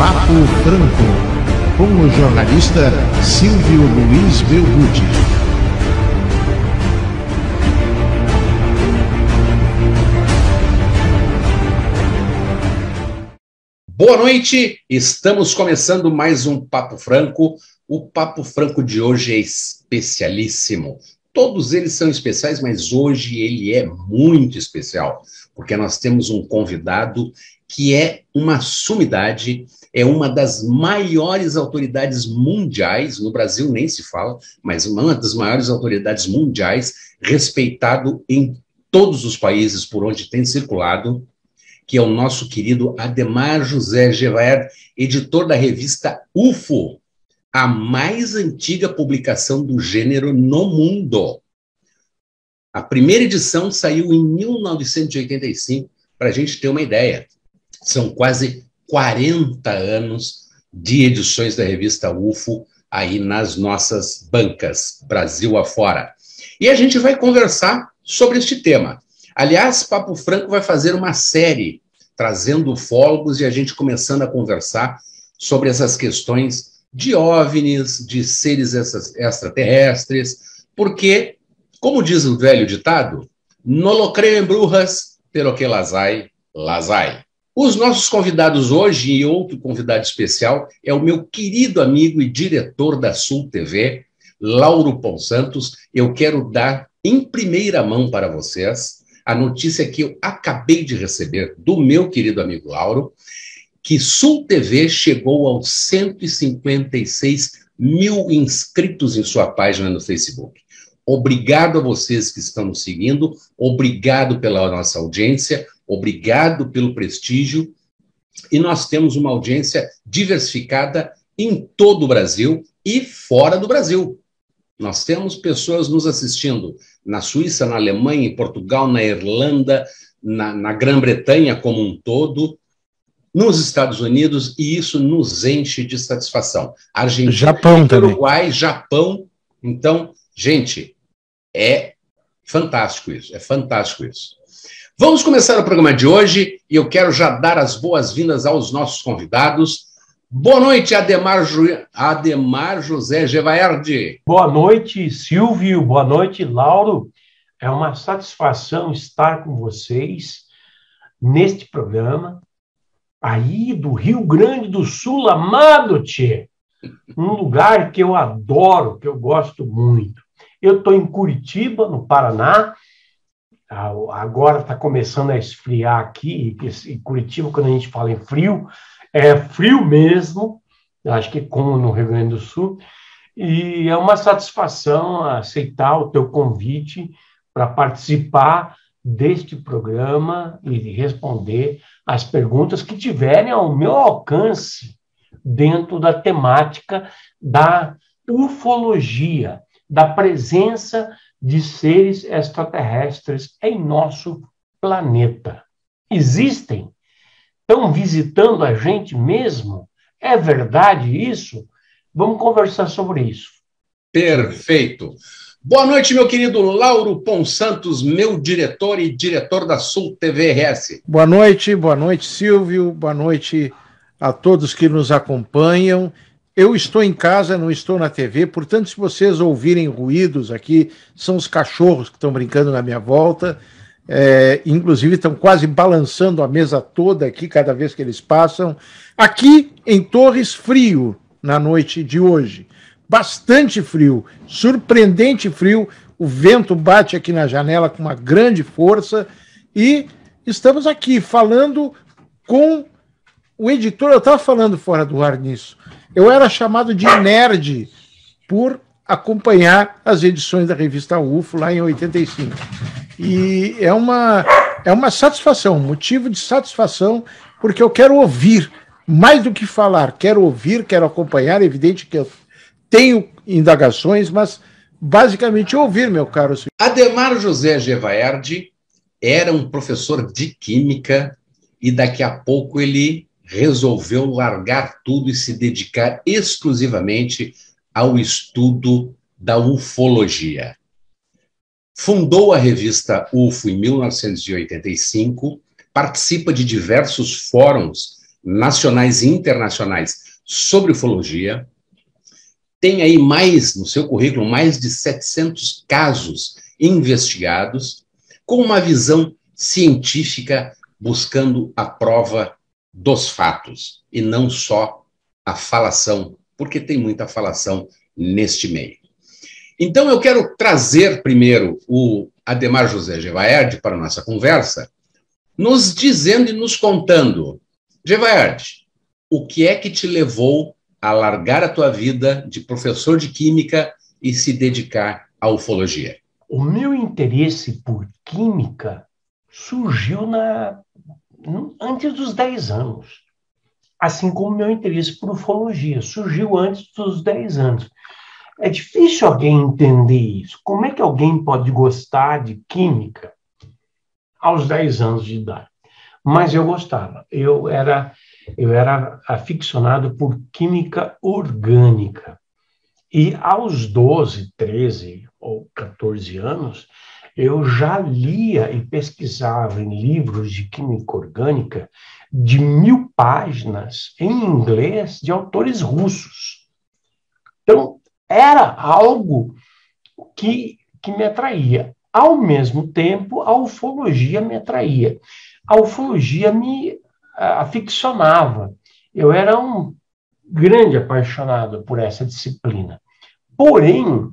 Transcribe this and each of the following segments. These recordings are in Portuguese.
Papo Franco, com o jornalista Silvio Luiz Belgude. Boa noite, estamos começando mais um Papo Franco. O Papo Franco de hoje é especialíssimo. Todos eles são especiais, mas hoje ele é muito especial, porque nós temos um convidado que é uma sumidade, é uma das maiores autoridades mundiais, no Brasil nem se fala, mas uma das maiores autoridades mundiais, respeitado em todos os países por onde tem circulado, que é o nosso querido Ademar José Gevaer, editor da revista UFO, a mais antiga publicação do gênero no mundo. A primeira edição saiu em 1985, para a gente ter uma ideia. São quase 40 anos de edições da revista UFO aí nas nossas bancas, Brasil afora. E a gente vai conversar sobre este tema. Aliás, Papo Franco vai fazer uma série trazendo ufólogos e a gente começando a conversar sobre essas questões de OVNIs, de seres extraterrestres, porque, como diz o velho ditado, no lo creo em brujas, pero que lasai, lasai. Os nossos convidados hoje, e outro convidado especial, é o meu querido amigo e diretor da Sul TV, Lauro Ponsantos. Eu quero dar em primeira mão para vocês a notícia que eu acabei de receber do meu querido amigo Lauro, que Sul TV chegou aos 156 mil inscritos em sua página no Facebook. Obrigado a vocês que estão nos seguindo, obrigado pela nossa audiência, obrigado pelo prestígio. E nós temos uma audiência diversificada em todo o Brasil e fora do Brasil. Nós temos pessoas nos assistindo na Suíça, na Alemanha, em Portugal, na Irlanda, na, na Grã-Bretanha como um todo, nos Estados Unidos e isso nos enche de satisfação. Argentina, Japão Uruguai, Japão. Então, gente, é fantástico isso, é fantástico isso. Vamos começar o programa de hoje e eu quero já dar as boas-vindas aos nossos convidados. Boa noite, Ademar, Ju... Ademar José Gevaerdi. Boa noite, Silvio. Boa noite, Lauro. É uma satisfação estar com vocês neste programa aí do Rio Grande do Sul, amado Tchê, um lugar que eu adoro, que eu gosto muito. Eu estou em Curitiba, no Paraná, agora está começando a esfriar aqui, e Curitiba, quando a gente fala em frio, é frio mesmo, acho que como no Rio Grande do Sul, e é uma satisfação aceitar o teu convite para participar deste programa e responder as perguntas que tiverem ao meu alcance dentro da temática da ufologia, da presença de seres extraterrestres em nosso planeta. Existem? Estão visitando a gente mesmo? É verdade isso? Vamos conversar sobre isso. Perfeito. Boa noite, meu querido Lauro Ponsantos, meu diretor e diretor da Sul TV RS. Boa noite, boa noite, Silvio, boa noite a todos que nos acompanham. Eu estou em casa, não estou na TV, portanto, se vocês ouvirem ruídos aqui, são os cachorros que estão brincando na minha volta. É, inclusive estão quase balançando a mesa toda aqui cada vez que eles passam. Aqui em Torres, frio na noite de hoje bastante frio, surpreendente frio. O vento bate aqui na janela com uma grande força e estamos aqui falando com o editor. Eu estava falando fora do ar nisso. Eu era chamado de nerd por acompanhar as edições da revista UFO lá em 85. E é uma, é uma satisfação, motivo de satisfação, porque eu quero ouvir, mais do que falar, quero ouvir, quero acompanhar. É evidente que eu tenho indagações, mas basicamente ouvir, meu caro senhor. Ademar José Gevaerdi era um professor de química e daqui a pouco ele resolveu largar tudo e se dedicar exclusivamente ao estudo da ufologia. Fundou a revista UFO em 1985, participa de diversos fóruns nacionais e internacionais sobre ufologia. Tem aí mais, no seu currículo, mais de 700 casos investigados, com uma visão científica buscando a prova dos fatos e não só a falação, porque tem muita falação neste meio. Então eu quero trazer primeiro o Ademar José Gevaerd para a nossa conversa, nos dizendo e nos contando, Gevaerd, o que é que te levou a largar a tua vida de professor de química e se dedicar à ufologia? O meu interesse por química surgiu na, antes dos 10 anos. Assim como meu interesse por ufologia surgiu antes dos 10 anos. É difícil alguém entender isso. Como é que alguém pode gostar de química aos 10 anos de idade? Mas eu gostava. Eu era, eu era aficionado por química orgânica. E aos 12, 13 ou 14 anos, eu já lia e pesquisava em livros de química orgânica de mil páginas em inglês de autores russos. Então, era algo que, que me atraía. Ao mesmo tempo, a ufologia me atraía. A ufologia me aficionava. Eu era um grande apaixonado por essa disciplina. Porém,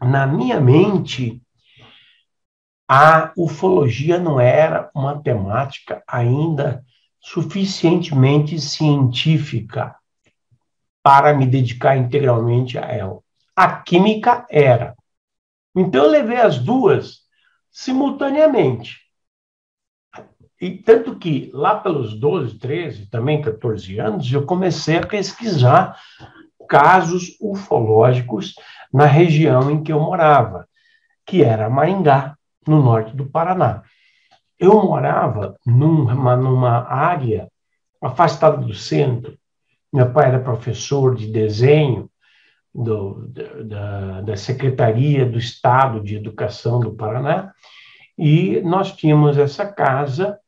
na minha mente, a ufologia não era uma temática ainda suficientemente científica para me dedicar integralmente a ela. A química era. Então eu levei as duas simultaneamente. E tanto que lá pelos 12, 13, também 14 anos, eu comecei a pesquisar casos ufológicos na região em que eu morava, que era Maringá, no norte do Paraná. Eu morava numa, numa área afastada do centro. Meu pai era professor de desenho do, da, da Secretaria do Estado de Educação do Paraná, e nós tínhamos essa casa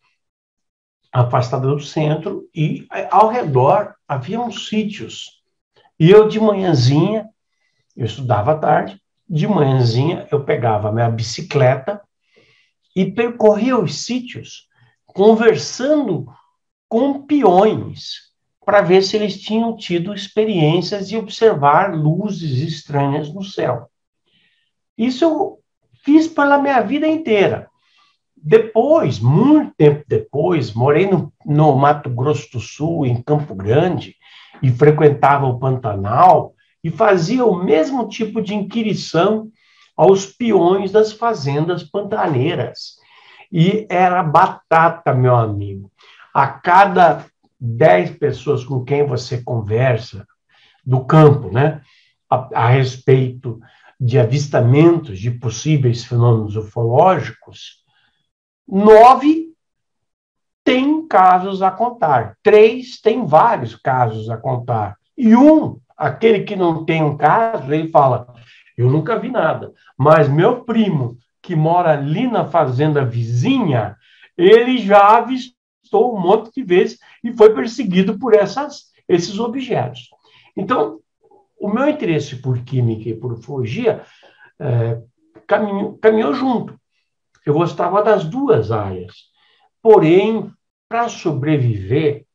afastada do centro e ao redor havia uns sítios. E eu de manhãzinha, eu estudava à tarde, de manhãzinha eu pegava a minha bicicleta e percorria os sítios conversando com peões para ver se eles tinham tido experiências de observar luzes estranhas no céu. Isso eu fiz pela minha vida inteira. Depois, muito tempo depois, morei no, no Mato Grosso do Sul, em Campo Grande, e frequentava o Pantanal e fazia o mesmo tipo de inquirição aos peões das fazendas pantaneiras. E era batata, meu amigo. A cada dez pessoas com quem você conversa do campo, né, a, a respeito de avistamentos de possíveis fenômenos ufológicos, nove têm casos a contar, três têm vários casos a contar, e um, aquele que não tem um caso, ele fala: Eu nunca vi nada, mas meu primo, que mora ali na fazenda vizinha, ele já avistou um monte de vezes e foi perseguido por essas, esses objetos. Então, o meu interesse por química e por ufologia é, caminhou, caminhou junto. Eu gostava das duas áreas. Porém, para sobreviver,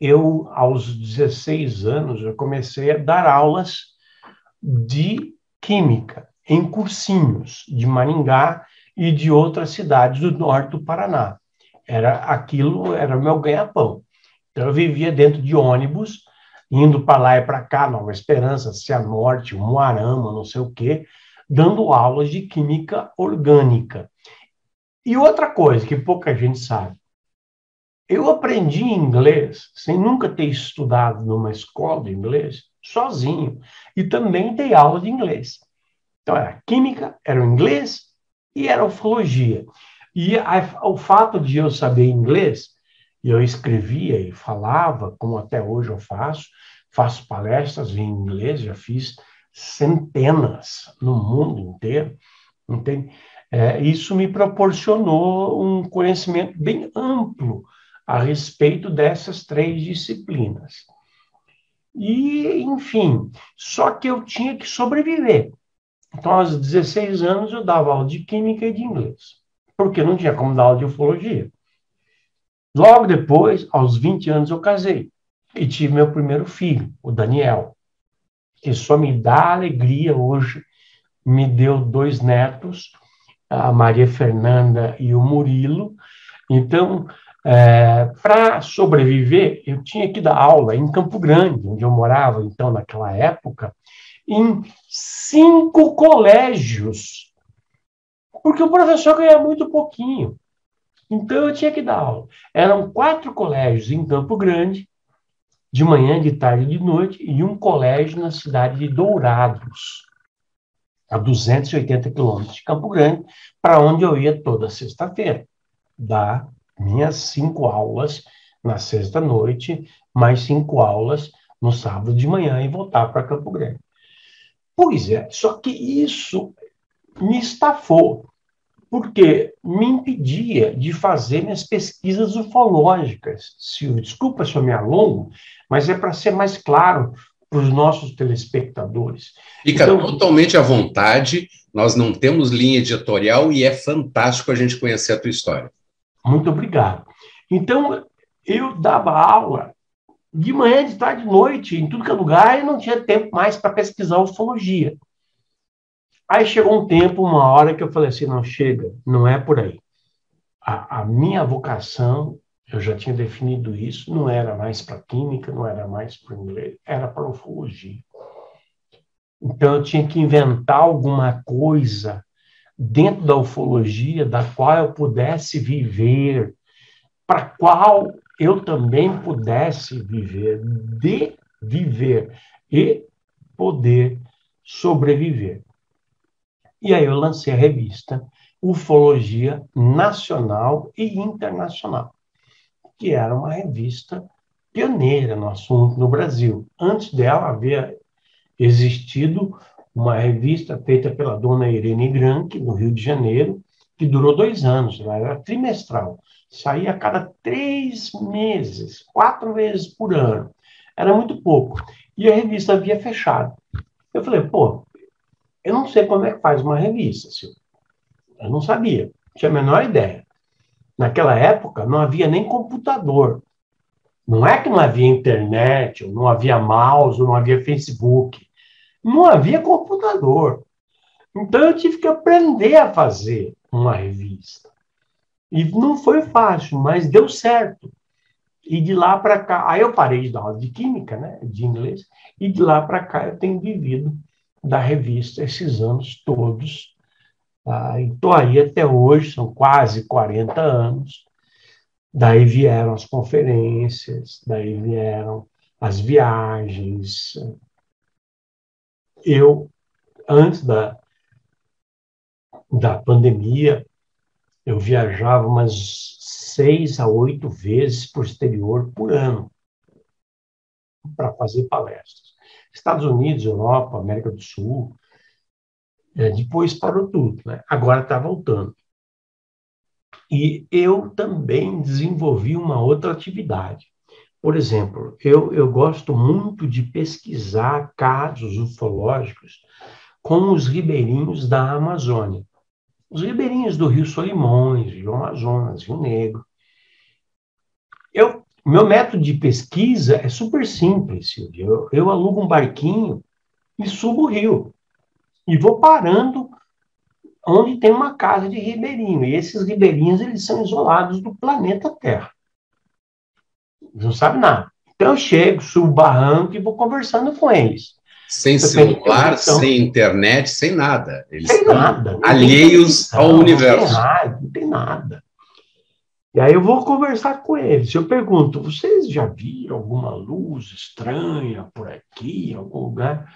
eu, aos 16 anos, eu comecei a dar aulas de química em cursinhos de Maringá e de outras cidades do norte do Paraná. Era aquilo, era meu ganha-pão. Então eu vivia dentro de ônibus, indo para lá e para cá, Nova Esperança, Cianorte, Moarama, não sei o quê, dando aulas de química orgânica. E outra coisa que pouca gente sabe, eu aprendi inglês sem nunca ter estudado numa escola de inglês, sozinho, e também dei aula de inglês. Então era química, era o inglês e era ufologia. E a, o fato de eu saber inglês, e eu escrevia e falava, como até hoje eu faço, faço palestras em inglês, já fiz centenas no mundo inteiro, entende? É, isso me proporcionou um conhecimento bem amplo a respeito dessas três disciplinas. E, enfim, só que eu tinha que sobreviver. Então, aos 16 anos, eu dava aula de química e de inglês, porque não tinha como dar aula de ufologia. Logo depois, aos 20 anos, eu casei e tive meu primeiro filho, o Daniel, que só me dá alegria hoje. Me deu dois netos, a Maria Fernanda e o Murilo. Então, é, para sobreviver, eu tinha que dar aula em Campo Grande, onde eu morava, então, naquela época, em cinco colégios, porque o professor ganha muito pouquinho. Então, eu tinha que dar aula. Eram quatro colégios em Campo Grande, de manhã, de tarde e de noite, e um colégio na cidade de Dourados, a 280 quilômetros de Campo Grande, para onde eu ia toda sexta-feira, dar minhas cinco aulas na sexta-noite, mais cinco aulas no sábado de manhã e voltar para Campo Grande. Pois é, só que isso me estafou, porque me impedia de fazer minhas pesquisas ufológicas. Silvio, desculpa se eu me alongo, mas é para ser mais claro para os nossos telespectadores. Fica então, totalmente à vontade, nós não temos linha editorial e é fantástico a gente conhecer a tua história. Muito obrigado. Então, eu dava aula de manhã, de tarde, de noite, em tudo que é lugar, e não tinha tempo mais para pesquisar ufologia. Aí chegou um tempo, uma hora, que eu falei assim: não, chega, não é por aí. A, a minha vocação, eu já tinha definido isso, não era mais para química, não era mais para inglês, era para ufologia. Então eu tinha que inventar alguma coisa dentro da ufologia da qual eu pudesse viver, para qual eu também pudesse viver, de viver e poder sobreviver. E aí eu lancei a revista Ufologia Nacional e Internacional, que era uma revista pioneira no assunto no Brasil. Antes dela havia existido uma revista feita pela dona Irene Grank, no Rio de Janeiro, que durou dois anos, ela era trimestral, saía a cada três meses, quatro vezes por ano. Era muito pouco. E a revista havia fechado. Eu falei, pô, eu não sei como é que faz uma revista, Silvio. Eu não sabia, tinha a menor ideia. Naquela época não havia nem computador. Não é que não havia internet, ou não havia mouse, ou não havia Facebook não havia computador. Então eu tive que aprender a fazer uma revista. E não foi fácil, mas deu certo. E de lá para cá, aí eu parei de dar aula de química, né, de inglês, e de lá para cá eu tenho vivido da revista esses anos todos. Tá? E estou aí até hoje, são quase 40 anos. Daí vieram as conferências, daí vieram as viagens, eu, antes da, da pandemia, eu viajava umas seis a oito vezes o exterior por ano para fazer palestras. Estados Unidos, Europa, América do Sul, é, depois parou tudo, né? agora está voltando. E eu também desenvolvi uma outra atividade. Por exemplo, eu, eu gosto muito de pesquisar casos ufológicos com os ribeirinhos da Amazônia. Os ribeirinhos do Rio Solimões, Rio Amazonas, Rio Negro. Eu, meu método de pesquisa é super simples, Silvio. Eu, eu alugo um barquinho e subo o rio. E vou parando onde tem uma casa de ribeirinho. E esses ribeirinhos eles são isolados do planeta Terra não sabe nada. Então eu chego, subo o barranco e vou conversando com eles. Sem celular, sem internet, sem nada. Eles sem nada. Alheios ao universo. Não tem, nada, não tem nada. E aí eu vou conversar com eles. Eu pergunto: vocês já viram alguma luz estranha por aqui, em algum lugar?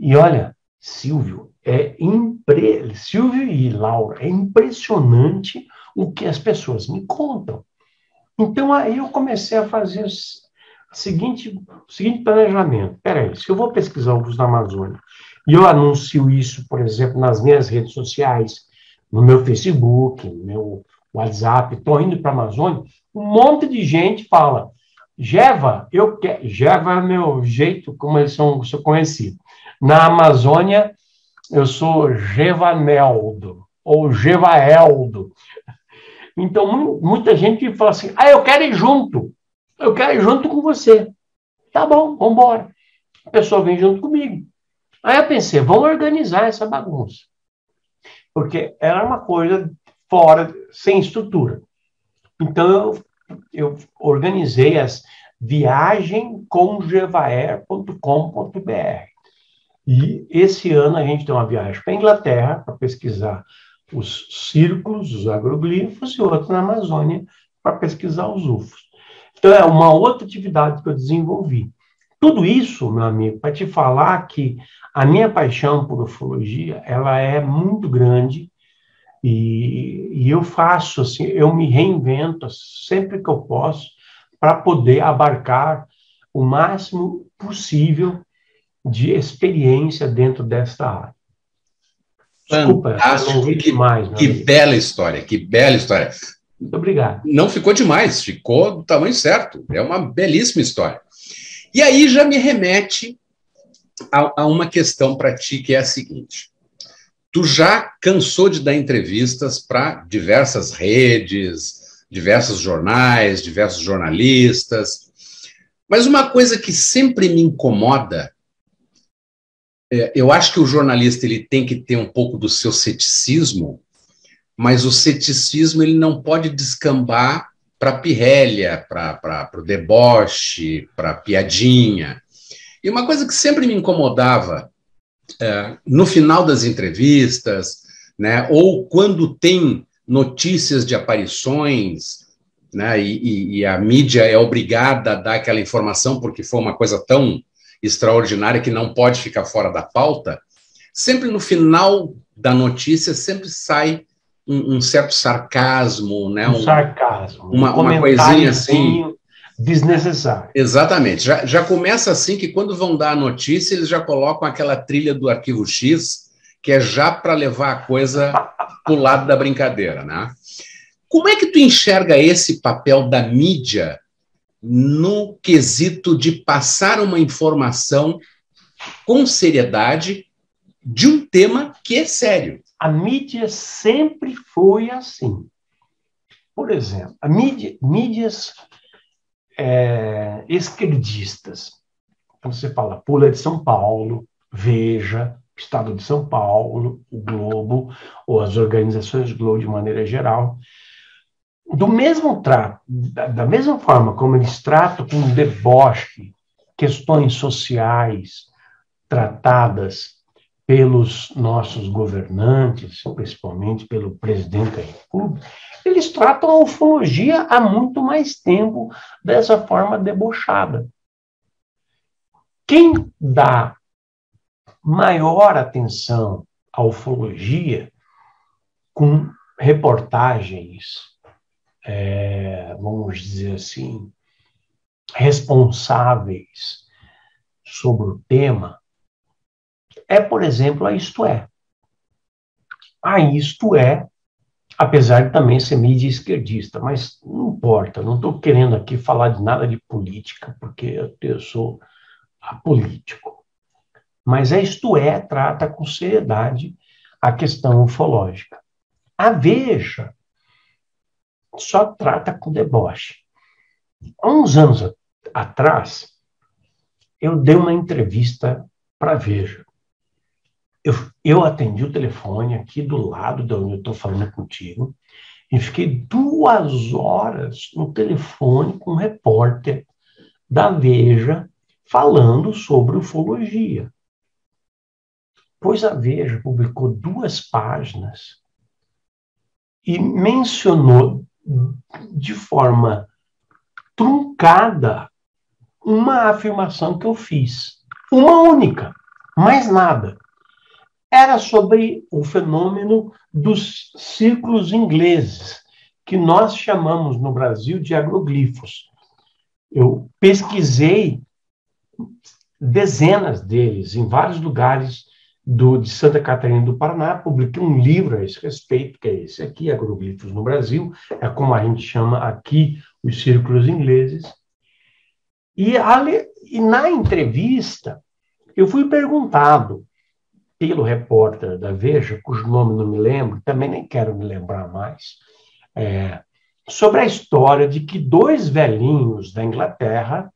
E olha, Silvio, é impre... Silvio e Laura, é impressionante o que as pessoas me contam. Então, aí eu comecei a fazer o seguinte, o seguinte planejamento. Peraí, se eu vou pesquisar o da Amazônia e eu anuncio isso, por exemplo, nas minhas redes sociais, no meu Facebook, no meu WhatsApp, estou indo para a Amazônia, um monte de gente fala, Jeva, eu quero. Jeva é meu jeito, como eles são, sou conhecido. Na Amazônia, eu sou Gevaneldo, ou Gevaeldo. Então, muita gente fala assim: ah, eu quero ir junto. Eu quero ir junto com você. Tá bom, vamos embora. A pessoa vem junto comigo. Aí eu pensei, vamos organizar essa bagunça. Porque era uma coisa fora, sem estrutura. Então, eu eu organizei as viagemcomgevaer.com.br. E esse ano a gente tem uma viagem para a Inglaterra para pesquisar os círculos, os agroglifos, e outra na Amazônia para pesquisar os UFOs. Então, é uma outra atividade que eu desenvolvi. Tudo isso, meu amigo, para te falar que a minha paixão por ufologia, ela é muito grande e, e eu faço assim, eu me reinvento sempre que eu posso para poder abarcar o máximo possível de experiência dentro desta área. Desculpa, Fantástico. Que, demais, que bela história, que bela história. Muito obrigado. Não ficou demais, ficou do tamanho certo. É uma belíssima história. E aí já me remete a, a uma questão para ti, que é a seguinte tu já cansou de dar entrevistas para diversas redes, diversos jornais, diversos jornalistas. Mas uma coisa que sempre me incomoda, é, eu acho que o jornalista ele tem que ter um pouco do seu ceticismo, mas o ceticismo ele não pode descambar para pirrélia, para o deboche, para piadinha. E uma coisa que sempre me incomodava é, no final das entrevistas, né, ou quando tem notícias de aparições, né, e, e, a mídia é obrigada a dar aquela informação porque foi uma coisa tão extraordinária que não pode ficar fora da pauta, sempre no final da notícia sempre sai um, um certo sarcasmo, né, um, um sarcasmo, uma, um uma coisinha assim desnecessário. Exatamente. Já, já começa assim que quando vão dar a notícia, eles já colocam aquela trilha do arquivo X, que é já para levar a coisa para o lado da brincadeira, né? Como é que tu enxerga esse papel da mídia no quesito de passar uma informação com seriedade de um tema que é sério? A mídia sempre foi assim. Por exemplo, a mídia, mídias é, esquerdistas. Então, você fala Pula de São Paulo, Veja, Estado de São Paulo, o Globo, ou as organizações Globo de maneira geral. Do mesmo trato, da, da mesma forma como eles tratam com deboche questões sociais tratadas pelos nossos governantes, principalmente pelo presidente da República, eles tratam a ufologia há muito mais tempo dessa forma debochada. Quem dá maior atenção à ufologia com reportagens, é, vamos dizer assim, responsáveis sobre o tema, é, por exemplo, a Isto É. A Isto É apesar de também ser mídia esquerdista, mas não importa, não estou querendo aqui falar de nada de política, porque eu sou apolítico. Mas a Isto É trata com seriedade a questão ufológica. A Veja só trata com deboche. Há uns anos atrás, eu dei uma entrevista para Veja eu, eu atendi o telefone aqui do lado de onde eu estou falando contigo e fiquei duas horas no telefone com um repórter da Veja falando sobre ufologia. Pois a Veja publicou duas páginas e mencionou de forma truncada uma afirmação que eu fiz. Uma única, mais nada era sobre o fenômeno dos círculos ingleses, que nós chamamos no Brasil de agroglifos. Eu pesquisei dezenas deles em vários lugares do, de Santa Catarina do Paraná, publiquei um livro a esse respeito, que é esse aqui, Agroglifos no Brasil, é como a gente chama aqui os círculos ingleses. E, e na entrevista, eu fui perguntado pelo repórter da Veja, cujo nome não me lembro, também nem quero me lembrar mais, é, sobre a história de que dois velhinhos da Inglaterra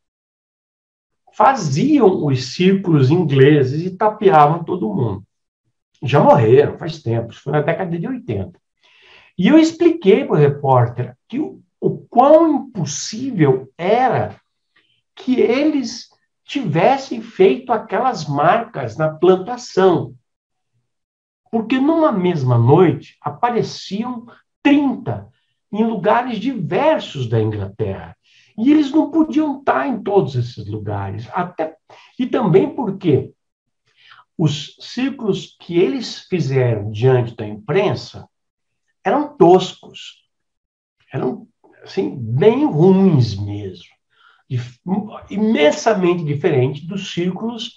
faziam os círculos ingleses e tapeavam todo mundo. Já morreram, faz tempo, isso foi na década de 80. E eu expliquei para o repórter que o, o quão impossível era que eles tivessem feito aquelas marcas na plantação. Porque numa mesma noite apareciam 30 em lugares diversos da Inglaterra. E eles não podiam estar em todos esses lugares. Até, e também porque os círculos que eles fizeram diante da imprensa eram toscos. Eram, assim, bem ruins mesmo. Imensamente diferente dos círculos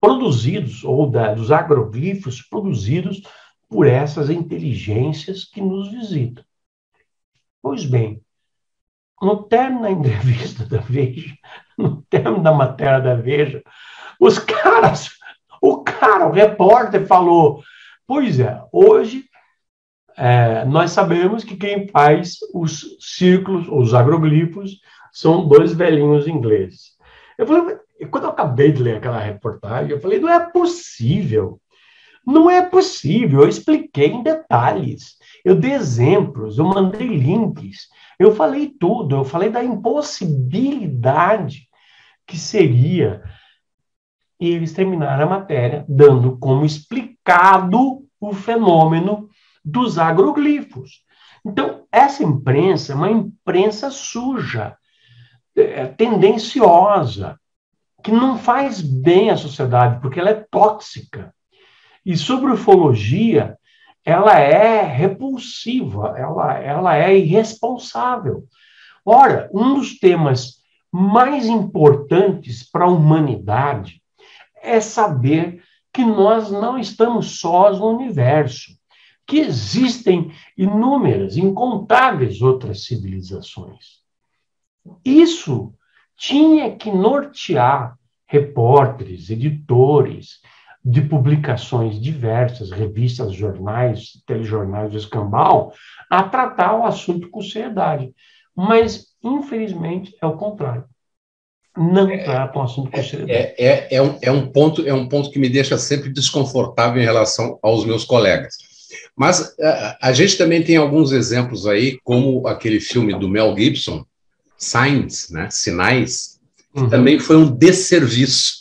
produzidos, ou da, dos agroglifos produzidos por essas inteligências que nos visitam. Pois bem, no término da entrevista da Veja, no término da matéria da Veja, os caras, o cara, o repórter falou: Pois é, hoje é, nós sabemos que quem faz os círculos, os agroglifos, são dois velhinhos ingleses. Eu falei, quando eu acabei de ler aquela reportagem, eu falei: não é possível. Não é possível. Eu expliquei em detalhes. Eu dei exemplos, eu mandei links, eu falei tudo, eu falei da impossibilidade que seria. Eles terminaram a matéria dando como explicado o fenômeno dos agroglifos. Então, essa imprensa é uma imprensa suja, é, tendenciosa, que não faz bem à sociedade, porque ela é tóxica. E sobre ufologia, ela é repulsiva, ela, ela é irresponsável. Ora, um dos temas mais importantes para a humanidade é saber que nós não estamos sós no universo, que existem inúmeras, incontáveis outras civilizações. Isso tinha que nortear repórteres, editores, de publicações diversas, revistas, jornais, telejornais de escambau, a tratar o assunto com seriedade. Mas, infelizmente, é o contrário. Não é, tratam o assunto com é, seriedade. É, é, é, um, é, um ponto, é um ponto que me deixa sempre desconfortável em relação aos meus colegas. Mas a, a gente também tem alguns exemplos aí, como aquele filme do Mel Gibson, Signs, né, Sinais, que uhum. também foi um desserviço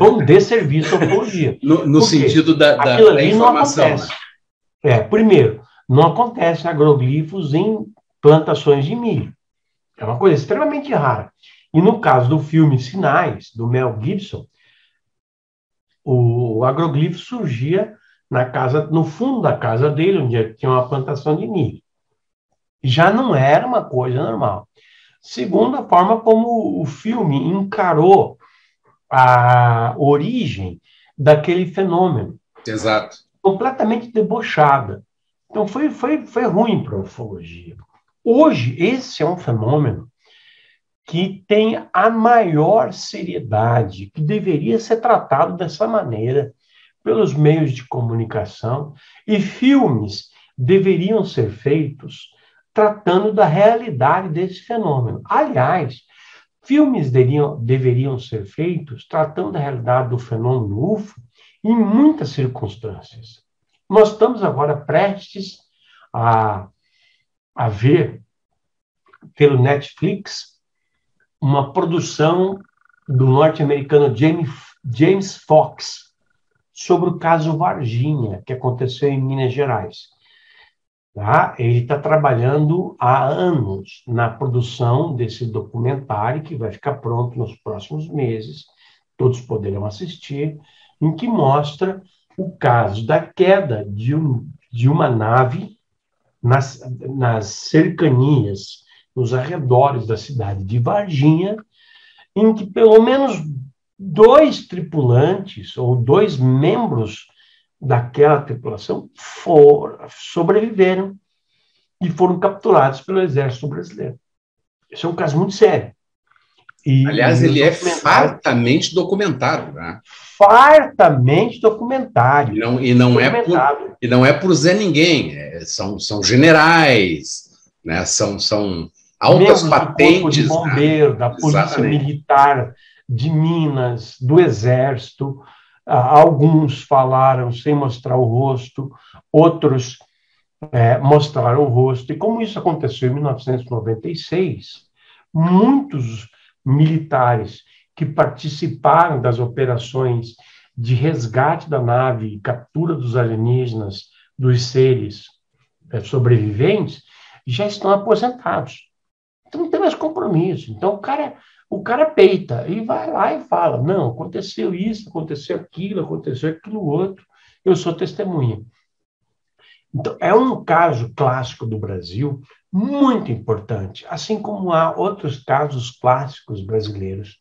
um desserviço à ufologia. No, no sentido da, da, da informação. Né? É, primeiro, não acontece agroglifos em plantações de milho. É uma coisa extremamente rara. E no caso do filme Sinais, do Mel Gibson, o agroglifo surgia na casa, no fundo da casa dele, onde tinha uma plantação de milho. Já não era uma coisa normal. Segunda forma como o filme encarou a origem daquele fenômeno. Exato. Completamente debochada. Então foi, foi, foi ruim para a ufologia. Hoje, esse é um fenômeno que tem a maior seriedade, que deveria ser tratado dessa maneira pelos meios de comunicação, e filmes deveriam ser feitos tratando da realidade desse fenômeno. Aliás, Filmes deveriam, deveriam ser feitos tratando da realidade do fenômeno UFO em muitas circunstâncias. Nós estamos agora prestes a, a ver pelo Netflix uma produção do norte-americano James, James Fox sobre o caso Varginha, que aconteceu em Minas Gerais. Tá? Ele está trabalhando há anos na produção desse documentário, que vai ficar pronto nos próximos meses, todos poderão assistir, em que mostra o caso da queda de, um, de uma nave nas, nas cercanias, nos arredores da cidade de Varginha, em que pelo menos dois tripulantes ou dois membros daquela tripulação for, sobreviveram e foram capturados pelo exército brasileiro. Esse é um caso muito sério. E, Aliás, ele é fartamente documentado, né? Fartamente documentado. E não, e não, é, por, e não é por Zé Ninguém, é, são, são generais, né? são, são altas Mesmo patentes. Do corpo de né? bombeiro, né? da polícia Exatamente. militar de Minas, do Exército. Alguns falaram sem mostrar o rosto, outros é, mostraram o rosto. E como isso aconteceu em 1996, muitos militares que participaram das operações de resgate da nave e captura dos alienígenas, dos seres é, sobreviventes, já estão aposentados. Então não tem mais compromisso. Então o cara, o cara peita e vai lá e fala: não, aconteceu isso, aconteceu aquilo, aconteceu aquilo outro, eu sou testemunha. Então, é um caso clássico do Brasil muito importante, assim como há outros casos clássicos brasileiros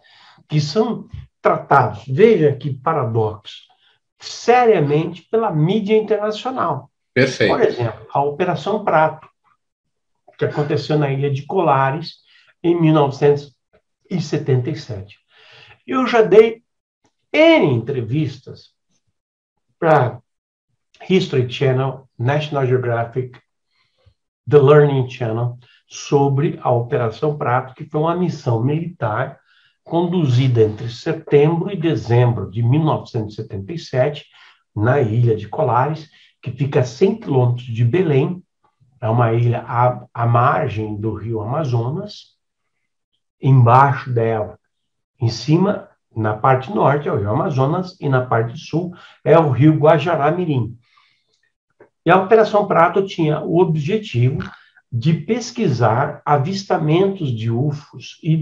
que são tratados, veja que paradoxo, seriamente pela mídia internacional. Perfeito. Por exemplo, a Operação Prato, que aconteceu na ilha de Colares em 1977. Eu já dei N entrevistas para History Channel, National Geographic, The Learning Channel, sobre a Operação Prato, que foi uma missão militar conduzida entre setembro e dezembro de 1977, na ilha de Colares, que fica a 100 quilômetros de Belém, é uma ilha à, à margem do rio Amazonas, embaixo dela, em cima, na parte norte é o rio Amazonas e na parte sul é o rio Guajará-Mirim. E a Operação Prato tinha o objetivo de pesquisar avistamentos de UFOs e,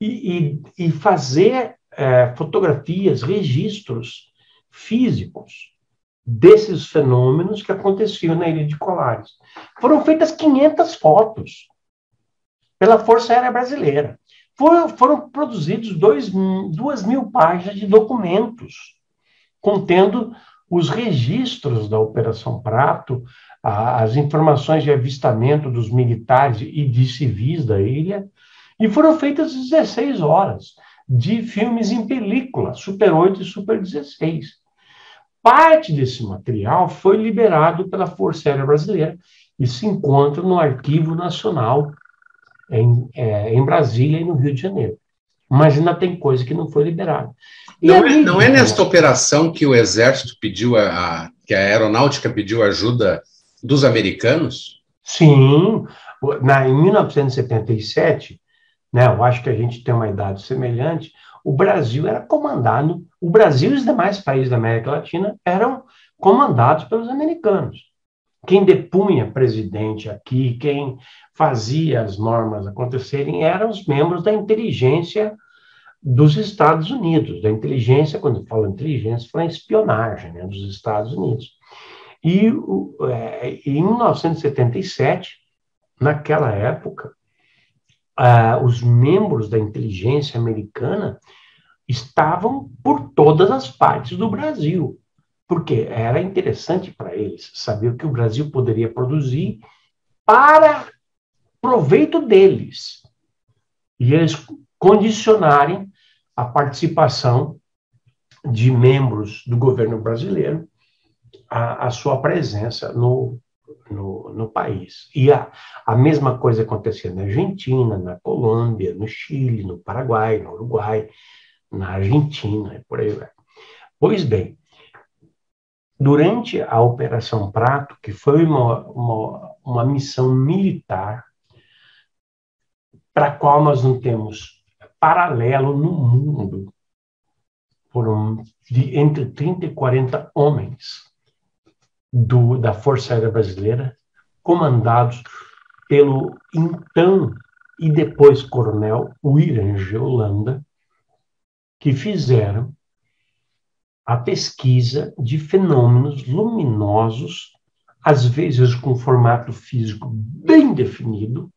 e, e, e fazer é, fotografias, registros físicos desses fenômenos que aconteciam na Ilha de Colares. Foram feitas 500 fotos pela Força Aérea Brasileira. Foram, foram produzidos dois, duas mil páginas de documentos contendo os registros da Operação Prato, as informações de avistamento dos militares e de civis da ilha, e foram feitas 16 horas de filmes em película, Super 8 e Super 16. Parte desse material foi liberado pela Força Aérea Brasileira e se encontra no Arquivo Nacional em, é, em Brasília e no Rio de Janeiro. Mas ainda tem coisa que não foi liberada. Não é, não é nesta operação que o Exército pediu, a, a, que a Aeronáutica pediu ajuda dos americanos? Sim. Na, em 1977, né, eu acho que a gente tem uma idade semelhante, o Brasil era comandado, o Brasil e os demais países da América Latina eram comandados pelos americanos. Quem depunha presidente aqui, quem fazia as normas acontecerem, eram os membros da inteligência dos Estados Unidos, da inteligência, quando fala inteligência, fala espionagem né, dos Estados Unidos. E é, em 1977, naquela época, os membros da inteligência americana estavam por todas as partes do Brasil, porque era interessante para eles saber o que o Brasil poderia produzir para proveito deles. E eles condicionarem a participação de membros do governo brasileiro a, a sua presença no, no, no, país. E a, a mesma coisa acontecia na Argentina, na Colômbia, no Chile, no Paraguai, no Uruguai, na Argentina, e por aí vai. Pois bem, durante a Operação Prato, que foi uma, uma, uma missão militar, para a qual nós não temos paralelo no mundo. Foram de entre 30 e 40 homens do, da Força Aérea Brasileira, comandados pelo então e depois coronel William G. Holanda, que fizeram a pesquisa de fenômenos luminosos, às vezes com formato físico bem definido,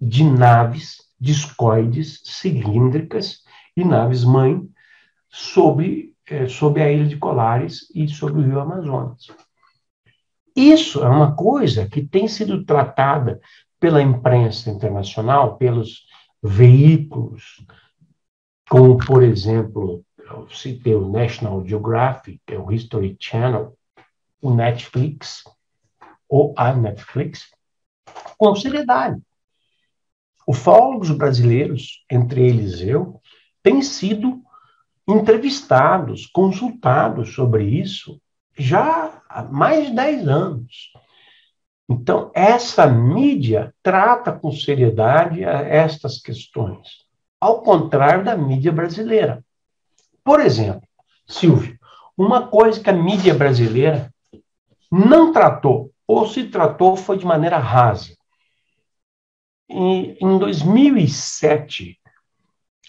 de naves discoides cilíndricas e naves-mãe sobre, é, sobre a ilha de Colares e sobre o rio Amazonas. Isso é uma coisa que tem sido tratada pela imprensa internacional, pelos veículos, como, por exemplo, eu citei o National Geographic, é o History Channel, o Netflix, ou a Netflix, com seriedade. Ufólogos brasileiros, entre eles eu, têm sido entrevistados, consultados sobre isso já há mais de 10 anos. Então, essa mídia trata com seriedade estas questões, ao contrário da mídia brasileira. Por exemplo, Silvio, uma coisa que a mídia brasileira não tratou, ou se tratou, foi de maneira rasa. E, em 2007,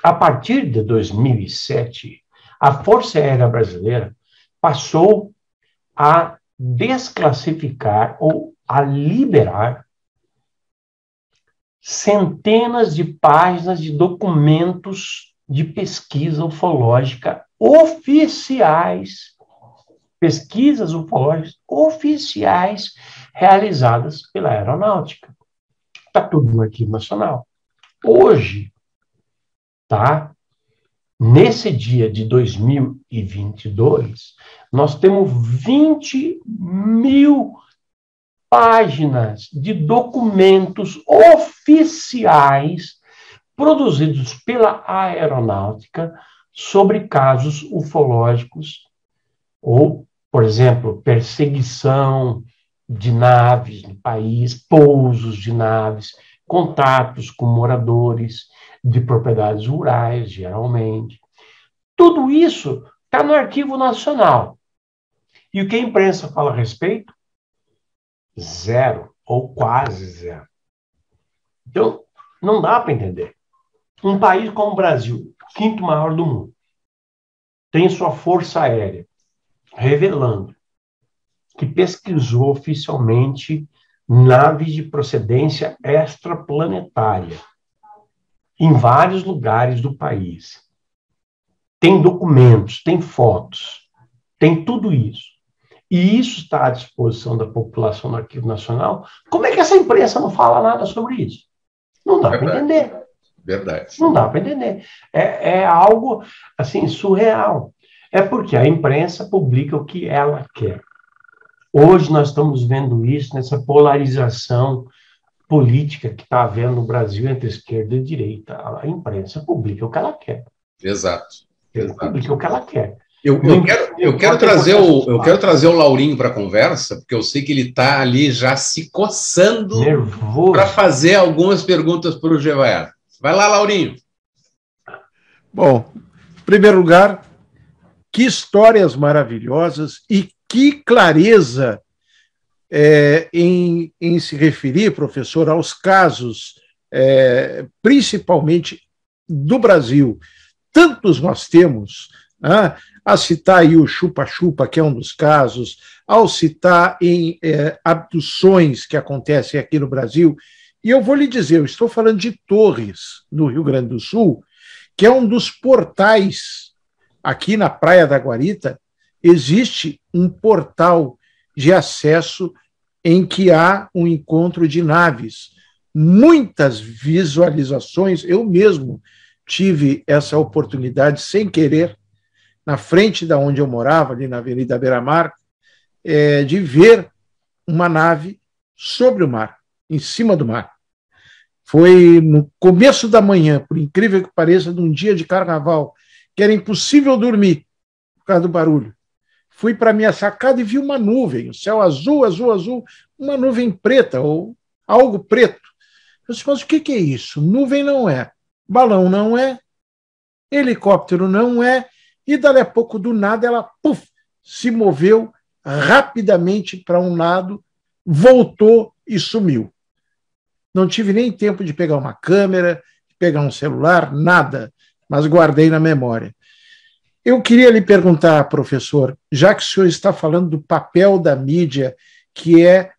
a partir de 2007, a Força Aérea Brasileira passou a desclassificar ou a liberar centenas de páginas de documentos de pesquisa ufológica oficiais, pesquisas ufológicas oficiais realizadas pela aeronáutica. Está tudo no arquivo nacional. Hoje, tá? Nesse dia de 2022, nós temos 20 mil páginas de documentos oficiais produzidos pela aeronáutica sobre casos ufológicos ou, por exemplo, perseguição de naves no país, pousos de naves, contatos com moradores de propriedades rurais, geralmente. Tudo isso está no Arquivo Nacional. E o que a imprensa fala a respeito? Zero, ou quase zero. Então, não dá para entender. Um país como o Brasil, quinto maior do mundo, tem sua força aérea revelando que pesquisou oficialmente naves de procedência extraplanetária em vários lugares do país. Tem documentos, tem fotos, tem tudo isso. E isso está à disposição da população no Arquivo Nacional. Como é que essa imprensa não fala nada sobre isso? Não dá para entender. Verdade. Não dá para entender. É, é algo assim surreal. É porque a imprensa publica o que ela quer. Hoje nós estamos vendo isso nessa polarização política que está havendo no Brasil entre esquerda e direita. A imprensa publica o que ela quer. Exato. Exato. Publica o que ela quer. Eu, eu, quero, eu, quero trazer o, eu quero trazer o Laurinho para a conversa, porque eu sei que ele está ali já se coçando para fazer algumas perguntas para o Gevaer. Vai lá, Laurinho. Bom, em primeiro lugar, que histórias maravilhosas e que clareza é, em, em, se referir, professor, aos casos, é, principalmente do Brasil. Tantos nós temos, né? a citar aí o chupa-chupa, que é um dos casos, ao citar em é, abduções que acontecem aqui no Brasil, e eu vou lhe dizer, eu estou falando de Torres, no Rio Grande do Sul, que é um dos portais aqui na Praia da Guarita, existe um portal de acesso em que há um encontro de naves. Muitas visualizações, eu mesmo tive essa oportunidade sem querer, na frente da onde eu morava, ali na Avenida Beira-Mar, é, de ver uma nave sobre o mar em cima do mar. Foi no começo da manhã, por incrível que pareça, num dia de carnaval, que era impossível dormir por causa do barulho. Fui para minha sacada e vi uma nuvem, o céu azul, azul, azul, uma nuvem preta ou algo preto. Eu disse, mas o que, que é isso? Nuvem não é, balão não é, helicóptero não é, e dali a pouco, do nada, ela puff, se moveu rapidamente para um lado, voltou e sumiu. Não tive nem tempo de pegar uma câmera, pegar um celular, nada, mas guardei na memória. Eu queria lhe perguntar, professor, já que o senhor está falando do papel da mídia, que é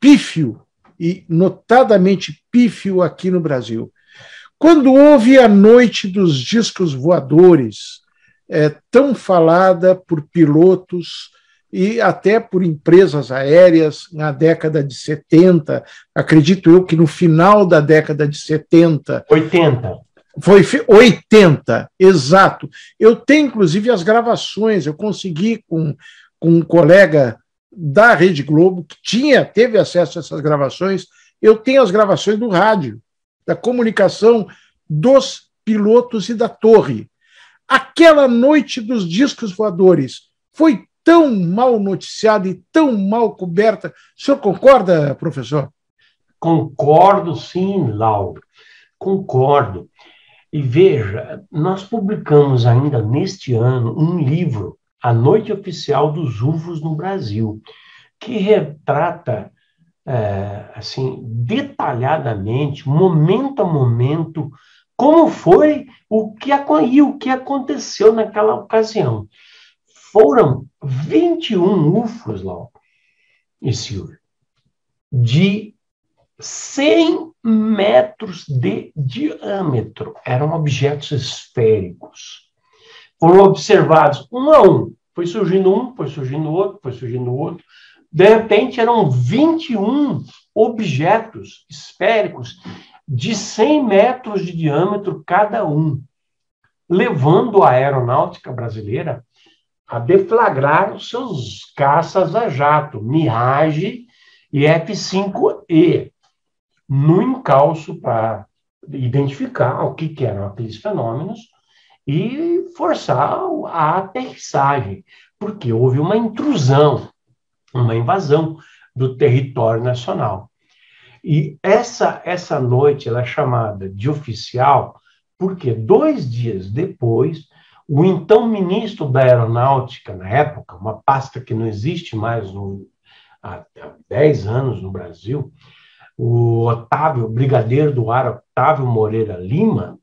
pífio, e notadamente pífio aqui no Brasil. Quando houve a noite dos discos voadores, é, tão falada por pilotos e até por empresas aéreas na década de 70, acredito eu que no final da década de 70. 80. Foi 80, exato. Eu tenho, inclusive, as gravações, eu consegui com, com um colega da Rede Globo, que tinha, teve acesso a essas gravações, eu tenho as gravações do rádio, da comunicação dos pilotos e da torre. Aquela noite dos discos voadores foi tão mal noticiada e tão mal coberta. O senhor concorda, professor? Concordo, sim, Lauro. Concordo. E veja, nós publicamos ainda neste ano um livro, A Noite Oficial dos UFOs no Brasil, que retrata é, assim detalhadamente, momento a momento, como foi o que, e o que aconteceu naquela ocasião. Foram 21 UFOs lá, e Silvio, de 100 metros de diâmetro. Eram objetos esféricos. Foram observados um a um. Foi surgindo um, foi surgindo outro, foi surgindo outro. De repente, eram 21 objetos esféricos de 100 metros de diâmetro cada um, levando a aeronáutica brasileira a deflagrar os seus caças a jato, Mirage e F-5E, no encalço para identificar o que, que eram aqueles fenômenos e forçar a aterrissagem, porque houve uma intrusão, uma invasão do território nacional. E essa, essa noite ela é chamada de oficial porque dois dias depois, o então ministro da Aeronáutica, na época, uma pasta que não existe mais no, há, há 10 anos no Brasil, o Otávio, brigadeiro do ar Otávio Moreira Lima,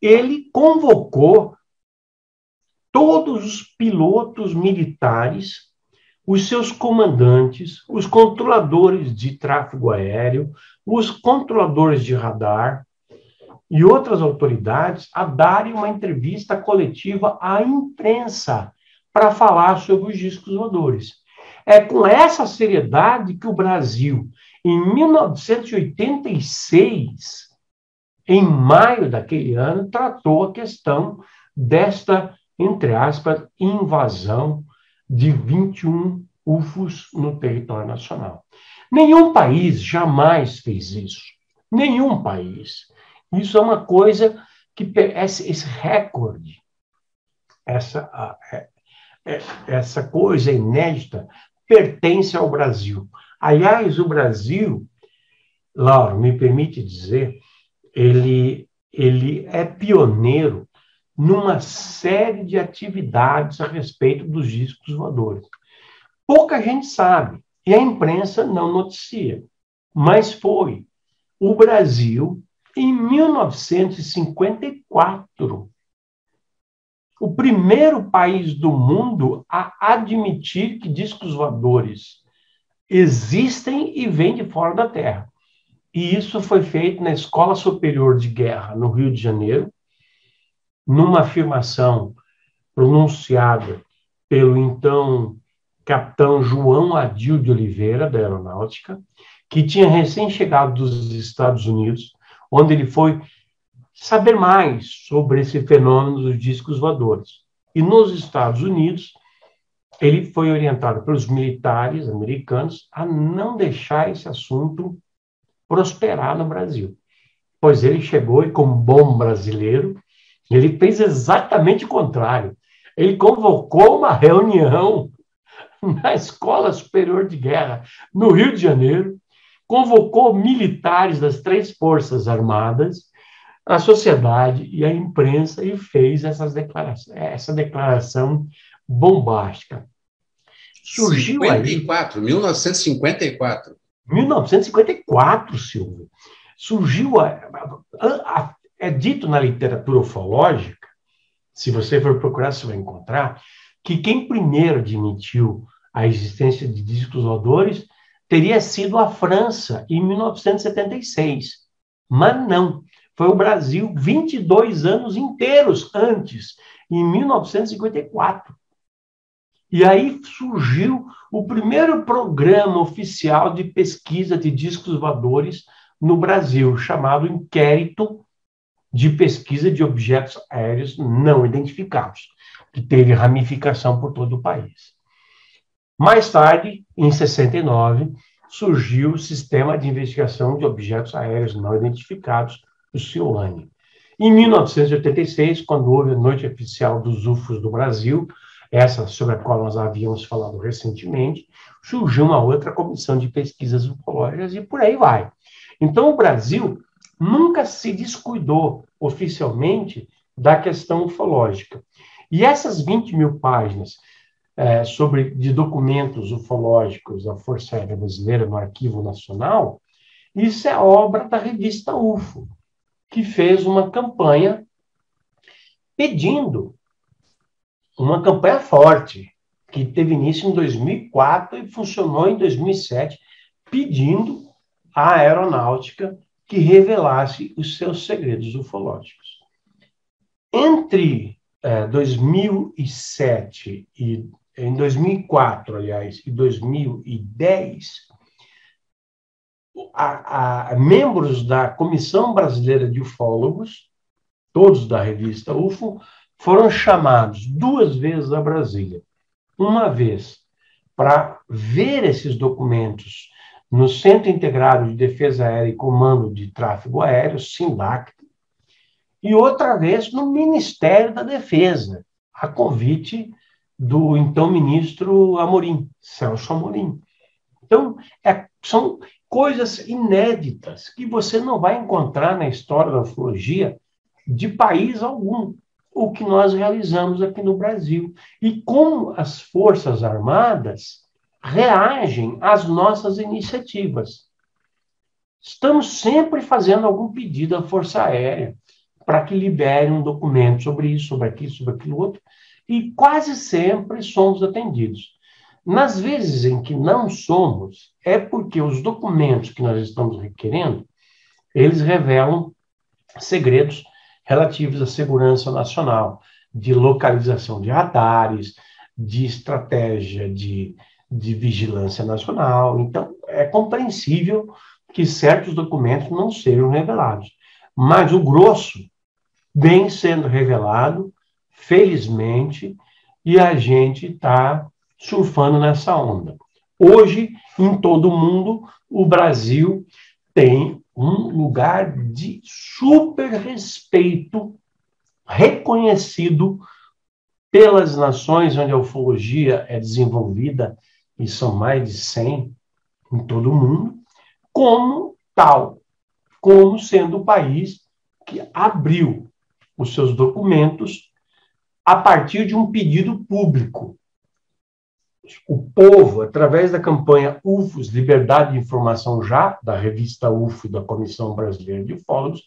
ele convocou todos os pilotos militares, os seus comandantes, os controladores de tráfego aéreo, os controladores de radar e outras autoridades a darem uma entrevista coletiva à imprensa para falar sobre os discos voadores. É com essa seriedade que o Brasil em 1986, em maio daquele ano, tratou a questão desta, entre aspas, invasão de 21 UFOs no território nacional. Nenhum país jamais fez isso. Nenhum país. Isso é uma coisa que esse, recorde, essa, é, é, essa coisa inédita, pertence ao Brasil. Aliás, o Brasil, Laura, me permite dizer, ele, ele é pioneiro numa série de atividades a respeito dos discos voadores. Pouca gente sabe, e a imprensa não noticia, mas foi o Brasil, em 1954, o primeiro país do mundo a admitir que discos voadores existem e vêm de fora da Terra. E isso foi feito na Escola Superior de Guerra, no Rio de Janeiro, numa afirmação pronunciada pelo então capitão João Adil de Oliveira, da Aeronáutica, que tinha recém-chegado dos Estados Unidos, onde ele foi saber mais sobre esse fenômeno dos discos voadores. E nos Estados Unidos, ele foi orientado pelos militares americanos a não deixar esse assunto prosperar no Brasil. Pois ele chegou e, como bom brasileiro, ele fez exatamente o contrário. Ele convocou uma reunião na Escola Superior de Guerra, no Rio de Janeiro, convocou militares das três Forças Armadas, a sociedade e a imprensa e fez essas declarações, essa declaração bombástica. Surgiu 54, aí, 1954. 1954, Silvio. Surgiu, a, a, a, é dito na literatura ufológica, se você for procurar, você vai encontrar, que quem primeiro admitiu a existência de discos voadores teria sido a França, em 1976. Mas não, foi o Brasil 22 anos inteiros antes, em 1954. E aí surgiu o primeiro programa oficial de pesquisa de discos voadores no Brasil, chamado Inquérito de Pesquisa de Objetos Aéreos Não Identificados, que teve ramificação por todo o país. Mais tarde, em 69, surgiu o Sistema de Investigação de Objetos Aéreos Não Identificados, o CIOANE. Em 1986, quando houve a Noite Oficial dos UFOs do Brasil, essa sobre a qual nós havíamos falado recentemente, surgiu uma outra comissão de pesquisas ufológicas e por aí vai. Então, o Brasil nunca se descuidou oficialmente da questão ufológica. E essas 20 mil páginas é, sobre, de documentos ufológicos da Força Aérea Brasileira no Arquivo Nacional, isso é obra da revista UFO, que fez uma campanha pedindo uma campanha forte, que teve início em 2004 e funcionou em 2007, pedindo à aeronáutica que revelasse os seus segredos ufológicos. Entre é, 2007 e em 2004, aliás, e 2010, a, a, membros da Comissão Brasileira de Ufólogos, todos da revista UFO, foram chamados duas vezes a Brasília. Uma vez para ver esses documentos no Centro Integrado de Defesa Aérea e Comando de Tráfego Aéreo, SINDAC, e outra vez no Ministério da Defesa, a convite do então ministro Amorim, Celso Amorim. Então, é, são coisas inéditas que você não vai encontrar na história da ufologia de país algum, o que nós realizamos aqui no Brasil. E como as Forças Armadas reagem às nossas iniciativas. Estamos sempre fazendo algum pedido à Força Aérea para que libere um documento sobre isso, sobre aquilo, sobre aquilo outro, e quase sempre somos atendidos. Nas vezes em que não somos, é porque os documentos que nós estamos requerendo, eles revelam segredos relativos à segurança nacional, de localização de radares, de estratégia de de vigilância nacional. Então, é compreensível que certos documentos não sejam revelados. Mas o grosso vem sendo revelado, felizmente, e a gente está surfando nessa onda. Hoje, em todo o mundo, o Brasil tem um lugar de super respeito reconhecido pelas nações onde a ufologia é desenvolvida e são mais de 100 em todo o mundo, como tal, como sendo o país que abriu os seus documentos a partir de um pedido público. O povo, através da campanha UFOS, Liberdade de Informação Já, da revista UFO da Comissão Brasileira de Ufólogos,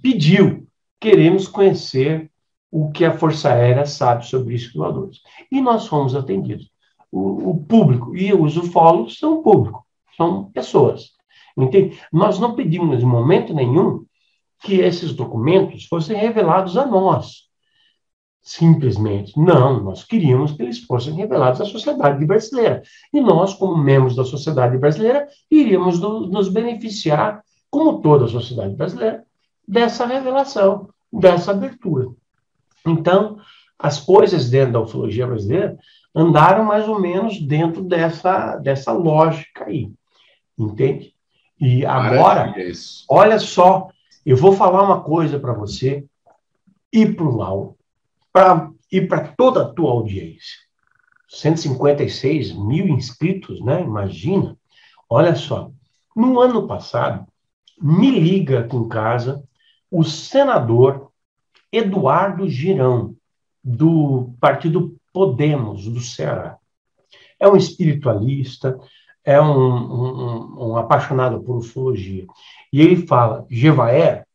pediu: queremos conhecer o que a Força Aérea sabe sobre isso voadores. E nós fomos atendidos o, o público. E os ufólogos são público, são pessoas. Entende? Nós não pedimos, em momento nenhum, que esses documentos fossem revelados a nós. Simplesmente. Não, nós queríamos que eles fossem revelados à sociedade brasileira. E nós, como membros da sociedade brasileira, iríamos do, nos beneficiar, como toda a sociedade brasileira, dessa revelação, dessa abertura. Então, as coisas dentro da ufologia brasileira andaram mais ou menos dentro dessa, dessa lógica aí. Entende? E agora, olha só, eu vou falar uma coisa para você e para o Lau, pra, e para toda a tua audiência. 156 mil inscritos, né? Imagina. Olha só, no ano passado, me liga aqui em casa o senador Eduardo Girão, do Partido Podemos, do Ceará. É um espiritualista, é um, um, um apaixonado por ufologia. E ele fala: Jevaé,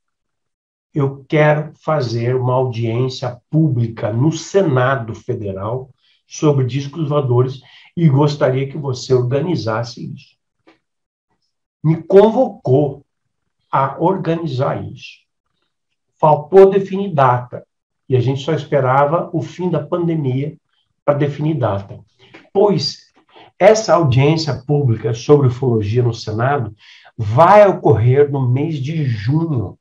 eu quero fazer uma audiência pública no Senado Federal sobre discos voadores e gostaria que você organizasse isso. Me convocou a organizar isso. Faltou definir data e a gente só esperava o fim da pandemia para definir data. Pois essa audiência pública sobre ufologia no Senado vai ocorrer no mês de junho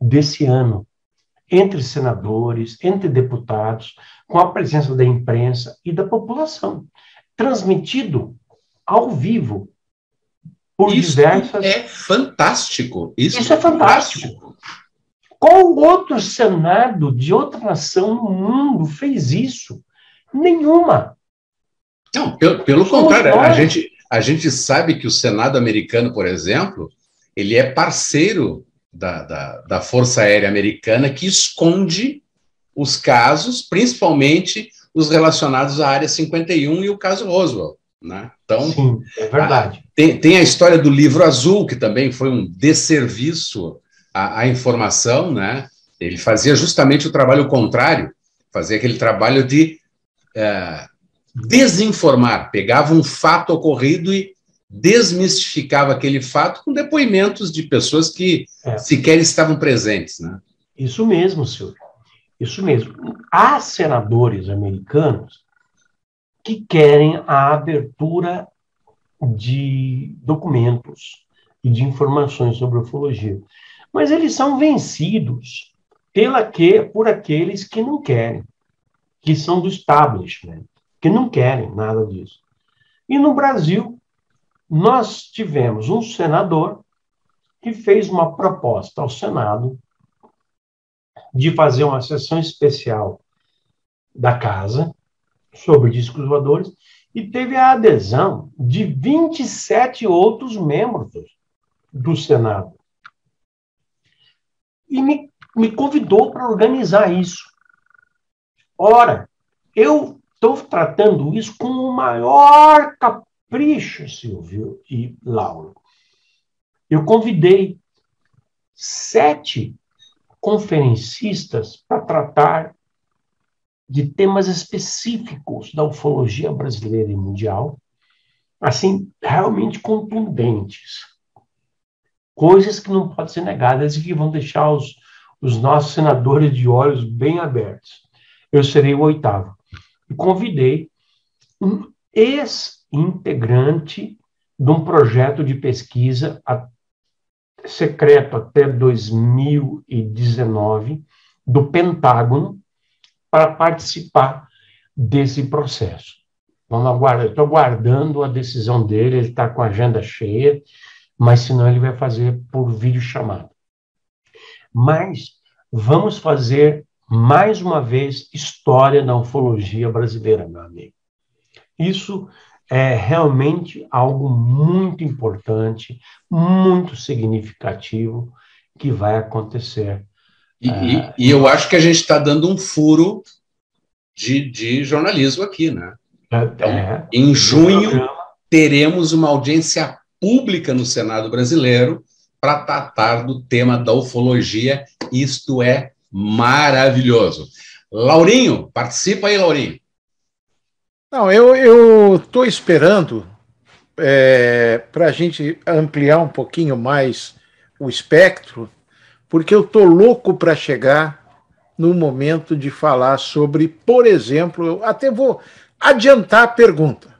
desse ano, entre senadores, entre deputados, com a presença da imprensa e da população, transmitido ao vivo por Isso diversas. É fantástico. Isso, Isso é, é fantástico. fantástico. Qual outro Senado de outra nação no mundo fez isso? Nenhuma. Não, pelo, pelo contrário, a gente, a gente sabe que o Senado americano, por exemplo, ele é parceiro da, da, da Força Aérea Americana que esconde os casos, principalmente os relacionados à Área 51 e o caso Roswell. Né? Então, Sim, é verdade. A, tem, tem a história do livro azul, que também foi um desserviço à, à informação, né? Ele fazia justamente o trabalho contrário, fazia aquele trabalho de é, desinformar, pegava um fato ocorrido e desmistificava aquele fato com depoimentos de pessoas que é. sequer estavam presentes. Né? Isso mesmo, senhor. Isso mesmo. Há senadores americanos que querem a abertura de documentos e de informações sobre ufologia. Mas eles são vencidos pela que, por aqueles que não querem, que são do establishment, que não querem nada disso. E no Brasil, nós tivemos um senador que fez uma proposta ao Senado de fazer uma sessão especial da casa sobre discos voadores e teve a adesão de 27 outros membros do Senado. E me, me convidou para organizar isso. Ora, eu estou tratando isso com o maior capricho, Silvio e Lauro. Eu convidei sete conferencistas para tratar de temas específicos da ufologia brasileira e mundial, assim, realmente contundentes. Coisas que não podem ser negadas e que vão deixar os, os nossos senadores de olhos bem abertos. Eu serei o oitavo. E convidei um ex-integrante de um projeto de pesquisa a, secreto até 2019 do Pentágono, para participar desse processo. Vamos aguardar, estou aguardando a decisão dele, ele está com a agenda cheia, mas senão ele vai fazer por vídeo chamado. Mas vamos fazer mais uma vez história da ufologia brasileira, meu amigo. Isso é realmente algo muito importante, muito significativo que vai acontecer e, e, e eu acho que a gente está dando um furo de, de jornalismo aqui, né? Então, é, em junho, teremos uma audiência pública no Senado brasileiro para tratar do tema da ufologia. Isto é maravilhoso. Laurinho, participa aí, Laurinho. Não, eu estou esperando é, para a gente ampliar um pouquinho mais o espectro porque eu tô louco para chegar no momento de falar sobre, por exemplo, eu até vou adiantar a pergunta.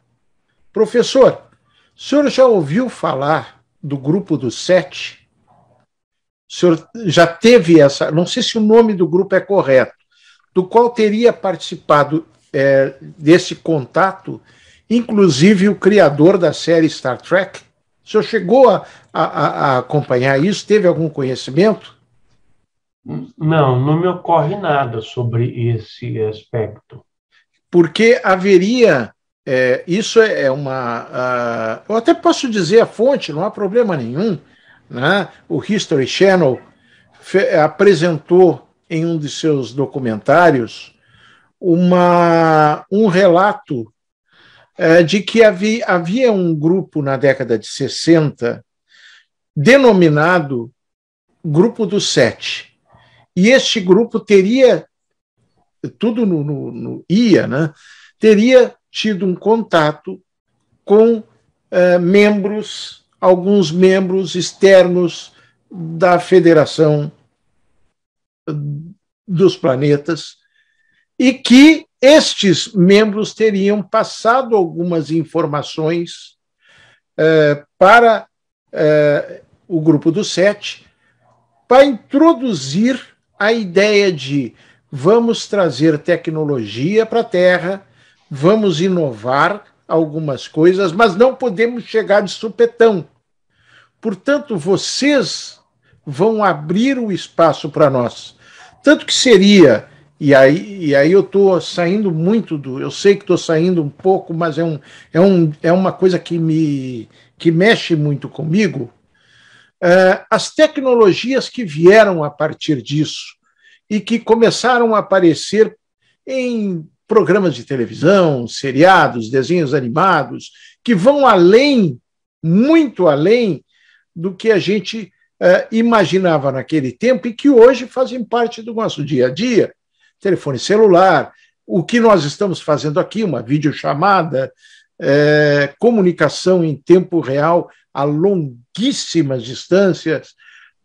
Professor, o senhor já ouviu falar do grupo dos sete? O senhor já teve essa, não sei se o nome do grupo é correto, do qual teria participado é, desse contato, inclusive o criador da série Star Trek? O senhor chegou a, a, a acompanhar isso? Teve algum conhecimento? Não, não me ocorre nada sobre esse aspecto. Porque haveria. É, isso é, é uma. Uh, eu até posso dizer a fonte, não há problema nenhum. Né? O History Channel apresentou em um de seus documentários uma, um relato é, de que havia, havia um grupo na década de 60 denominado Grupo dos Sete. E este grupo teria, tudo no, no, no IA, né, teria tido um contato com eh, membros, alguns membros externos da Federação dos Planetas, e que estes membros teriam passado algumas informações eh, para eh, o grupo do sete para introduzir a ideia de vamos trazer tecnologia para a Terra, vamos inovar algumas coisas, mas não podemos chegar de supetão. Portanto, vocês vão abrir o espaço para nós. Tanto que seria, e aí, e aí eu estou saindo muito do. Eu sei que estou saindo um pouco, mas é, um, é, um, é uma coisa que me que mexe muito comigo. Uh, as tecnologias que vieram a partir disso e que começaram a aparecer em programas de televisão, seriados, desenhos animados, que vão além, muito além do que a gente uh, imaginava naquele tempo e que hoje fazem parte do nosso dia a dia. Telefone celular, o que nós estamos fazendo aqui, uma videochamada, é, comunicação em tempo real a longuíssimas distâncias,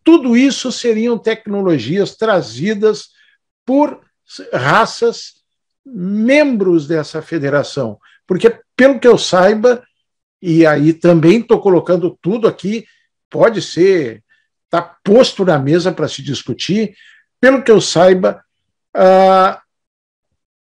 tudo isso seriam tecnologias trazidas por raças membros dessa federação. Porque, pelo que eu saiba, e aí também estou colocando tudo aqui, pode ser, está posto na mesa para se discutir, pelo que eu saiba, ah,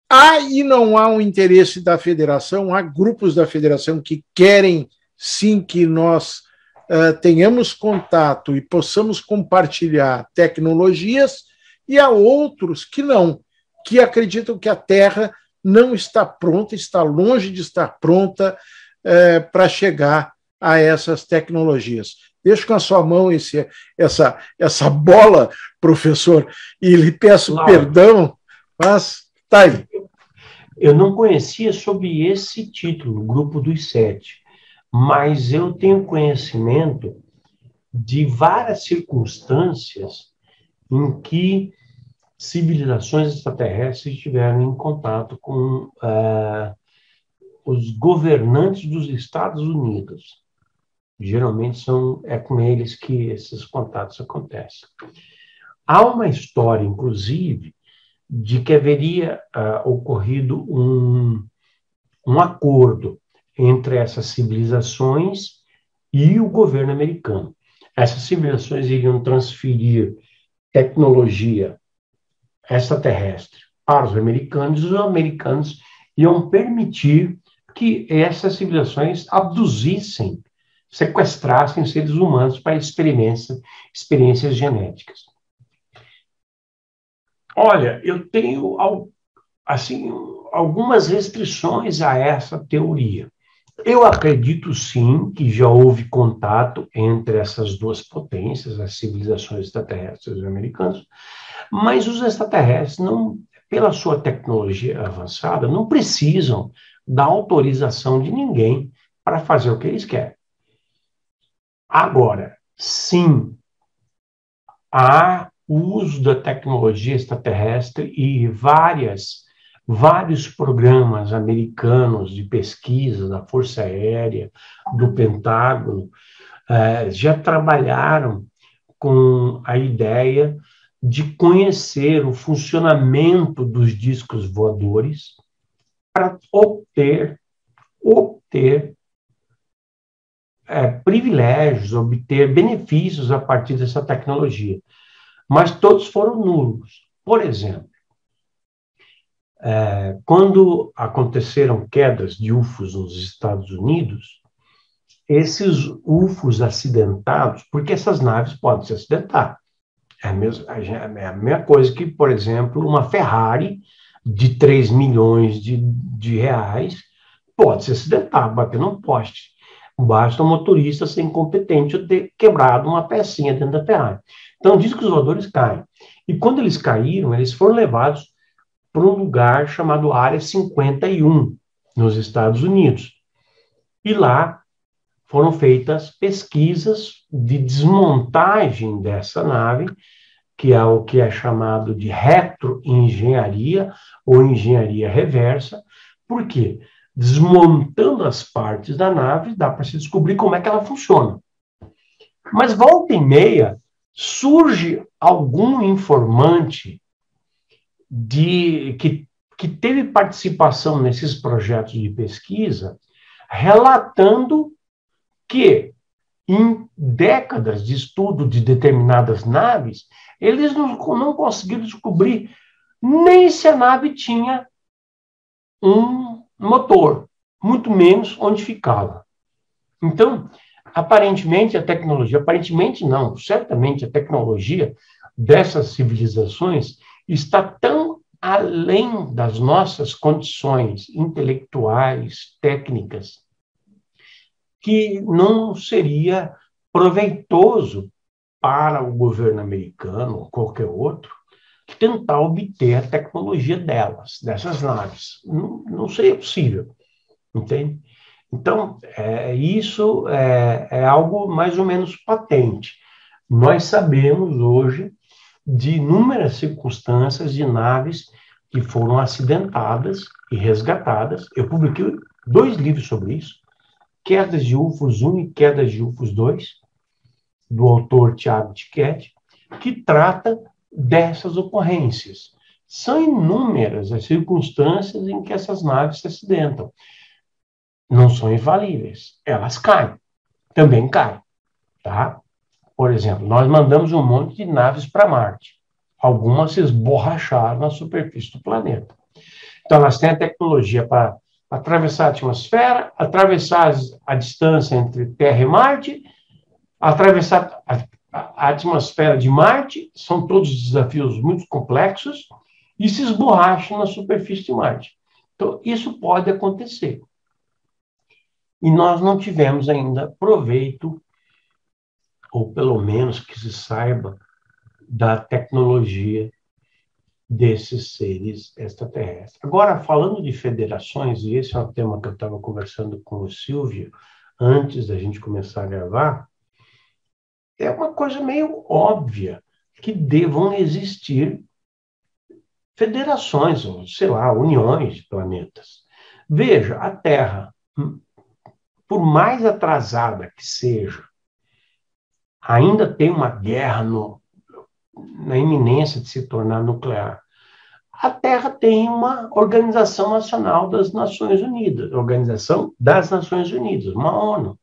há e não há um interesse da federação, há grupos da federação que querem sim que nós uh, tenhamos contato e possamos compartilhar tecnologias, e há outros que não, que acreditam que a Terra não está pronta, está longe de estar pronta uh, para chegar a essas tecnologias. Deixo com a sua mão esse, essa, essa bola, professor, e lhe peço claro. perdão, mas está aí. Eu não conhecia sobre esse título, Grupo dos Sete, mas eu tenho conhecimento de várias circunstâncias em que civilizações extraterrestres estiveram em contato com uh, os governantes dos Estados Unidos. Geralmente são, é com eles que esses contatos acontecem. Há uma história, inclusive, de que haveria uh, ocorrido um, um acordo entre essas civilizações e o governo americano. Essas civilizações iriam transferir tecnologia extraterrestre para os americanos, e os americanos iam permitir que essas civilizações abduzissem, sequestrassem seres humanos para experiências, experiências genéticas. Olha, eu tenho assim algumas restrições a essa teoria. Eu acredito sim que já houve contato entre essas duas potências, as civilizações extraterrestres os americanos, mas os extraterrestres, não, pela sua tecnologia avançada, não precisam da autorização de ninguém para fazer o que eles querem. Agora, sim, há uso da tecnologia extraterrestre e várias vários programas americanos de pesquisa da Força Aérea, do Pentágono, eh, já trabalharam com a ideia de conhecer o funcionamento dos discos voadores para obter, obter é, privilégios, obter benefícios a partir dessa tecnologia. Mas todos foram nulos. Por exemplo, é, quando aconteceram quedas de UFOs nos Estados Unidos, esses UFOs acidentados, porque essas naves podem se acidentar. É a, mesma, é a mesma coisa que, por exemplo, uma Ferrari de 3 milhões de, de reais pode se acidentar, bater num poste. Basta o motorista ser incompetente ou ter quebrado uma pecinha dentro da Ferrari. Então, diz que os voadores caem. E quando eles caíram, eles foram levados para um lugar chamado Área 51, nos Estados Unidos. E lá foram feitas pesquisas de desmontagem dessa nave, que é o que é chamado de retroengenharia ou engenharia reversa. Por quê? Desmontando as partes da nave, dá para se descobrir como é que ela funciona. Mas volta e meia surge algum informante de que que teve participação nesses projetos de pesquisa, relatando que em décadas de estudo de determinadas naves, eles não, não conseguiram descobrir nem se a nave tinha um motor, muito menos onde ficava. Então, aparentemente a tecnologia, aparentemente não, certamente a tecnologia dessas civilizações está tão além das nossas condições intelectuais, técnicas, que não seria proveitoso para o governo americano ou qualquer outro tentar obter a tecnologia delas, dessas naves. Não, não seria possível, entende? Então, é, isso é, é algo mais ou menos patente. Nós sabemos hoje de inúmeras circunstâncias de naves que foram acidentadas e resgatadas. Eu publiquei dois livros sobre isso, Quedas de UFOs 1 e Quedas de UFOs 2, do autor Tiago Tiquete, que trata dessas ocorrências. São inúmeras as circunstâncias em que essas naves se acidentam. Não são infalíveis, elas caem, também caem, tá? Por exemplo, nós mandamos um monte de naves para Marte. Algumas se esborracharam na superfície do planeta. Então, elas têm a tecnologia para atravessar a atmosfera, atravessar a distância entre Terra e Marte, atravessar a, atmosfera de Marte, são todos desafios muito complexos, e se esborracham na superfície de Marte. Então, isso pode acontecer. E nós não tivemos ainda proveito, ou pelo menos que se saiba, da tecnologia desses seres extraterrestres. Agora, falando de federações, e esse é um tema que eu estava conversando com o Silvio antes da gente começar a gravar, é uma coisa meio óbvia que devam existir federações, ou sei lá, uniões de planetas. Veja, a Terra, por mais atrasada que seja, ainda tem uma guerra no, na iminência de se tornar nuclear. A Terra tem uma Organização Nacional das Nações Unidas, Organização das Nações Unidas, uma ONU.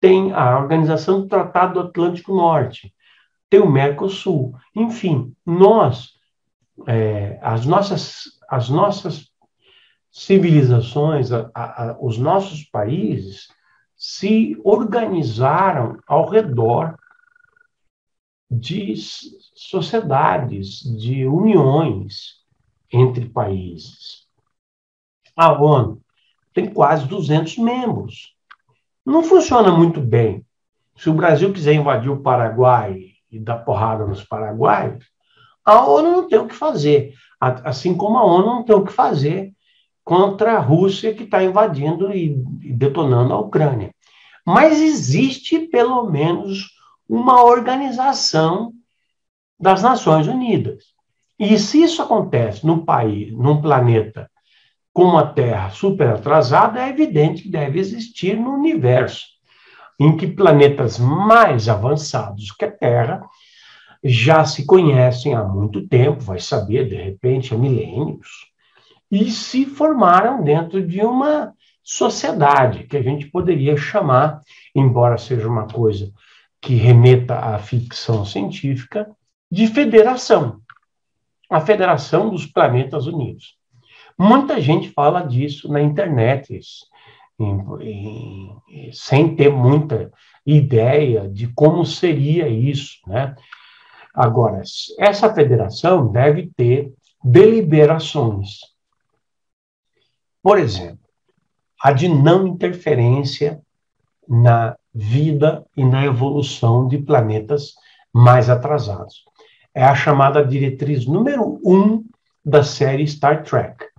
Tem a Organização do Tratado do Atlântico Norte, tem o Mercosul. Enfim, nós, é, as, nossas, as nossas civilizações, a, a, os nossos países se organizaram ao redor de sociedades, de uniões entre países. A ONU tem quase 200 membros. Não funciona muito bem. Se o Brasil quiser invadir o Paraguai e dar porrada nos paraguaios, a ONU não tem o que fazer. Assim como a ONU não tem o que fazer contra a Rússia que está invadindo e detonando a Ucrânia. Mas existe, pelo menos, uma organização das Nações Unidas. E se isso acontece num país, num planeta com a Terra super atrasada, é evidente que deve existir no universo, em que planetas mais avançados que a Terra já se conhecem há muito tempo, vai saber, de repente, há milênios, e se formaram dentro de uma sociedade que a gente poderia chamar, embora seja uma coisa que remeta à ficção científica, de federação. A Federação dos Planetas Unidos. Muita gente fala disso na internet, em, em, sem ter muita ideia de como seria isso, né? Agora, essa federação deve ter deliberações. Por exemplo, a de não interferência na vida e na evolução de planetas mais atrasados. É a chamada diretriz número um da série Star Trek.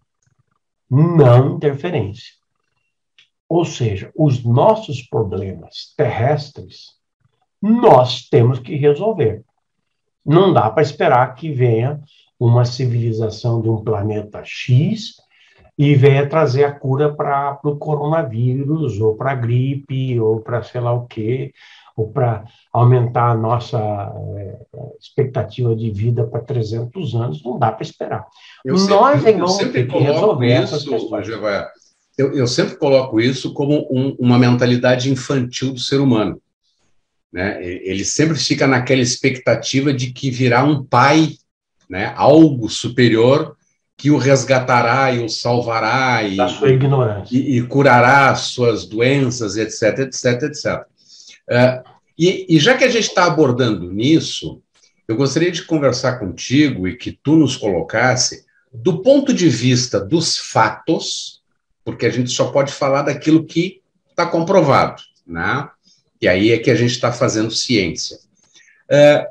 Não interferência. Ou seja, os nossos problemas terrestres nós temos que resolver. Não dá para esperar que venha uma civilização de um planeta X e venha trazer a cura para o coronavírus, ou para a gripe, ou para sei lá o quê, ou para aumentar a nossa é, expectativa de vida para 300 anos, não dá para esperar. Eu Nós sempre, eu sempre coloco isso, eu, eu, sempre coloco isso como um, uma mentalidade infantil do ser humano. Né? Ele sempre fica naquela expectativa de que virá um pai, né? algo superior, que o resgatará e o salvará e, e, e curará suas doenças, etc, etc, etc. Uh, e, e, já que a gente está abordando nisso, eu gostaria de conversar contigo e que tu nos colocasse do ponto de vista dos fatos, porque a gente só pode falar daquilo que está comprovado, né? E aí é que a gente está fazendo ciência. Uh,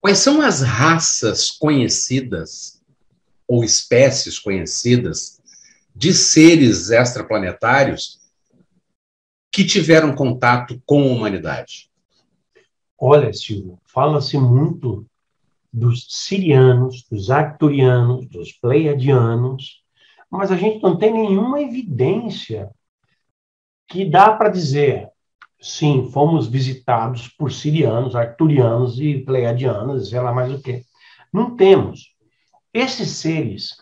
quais são as raças conhecidas ou espécies conhecidas de seres extraplanetários que tiveram contato com a humanidade? Olha, Silvio, fala-se muito dos sirianos, dos arcturianos, dos pleiadianos, mas a gente não tem nenhuma evidência que dá para dizer, sim, fomos visitados por sirianos, arcturianos e pleiadianos, sei lá mais o quê. Não temos. Esses seres,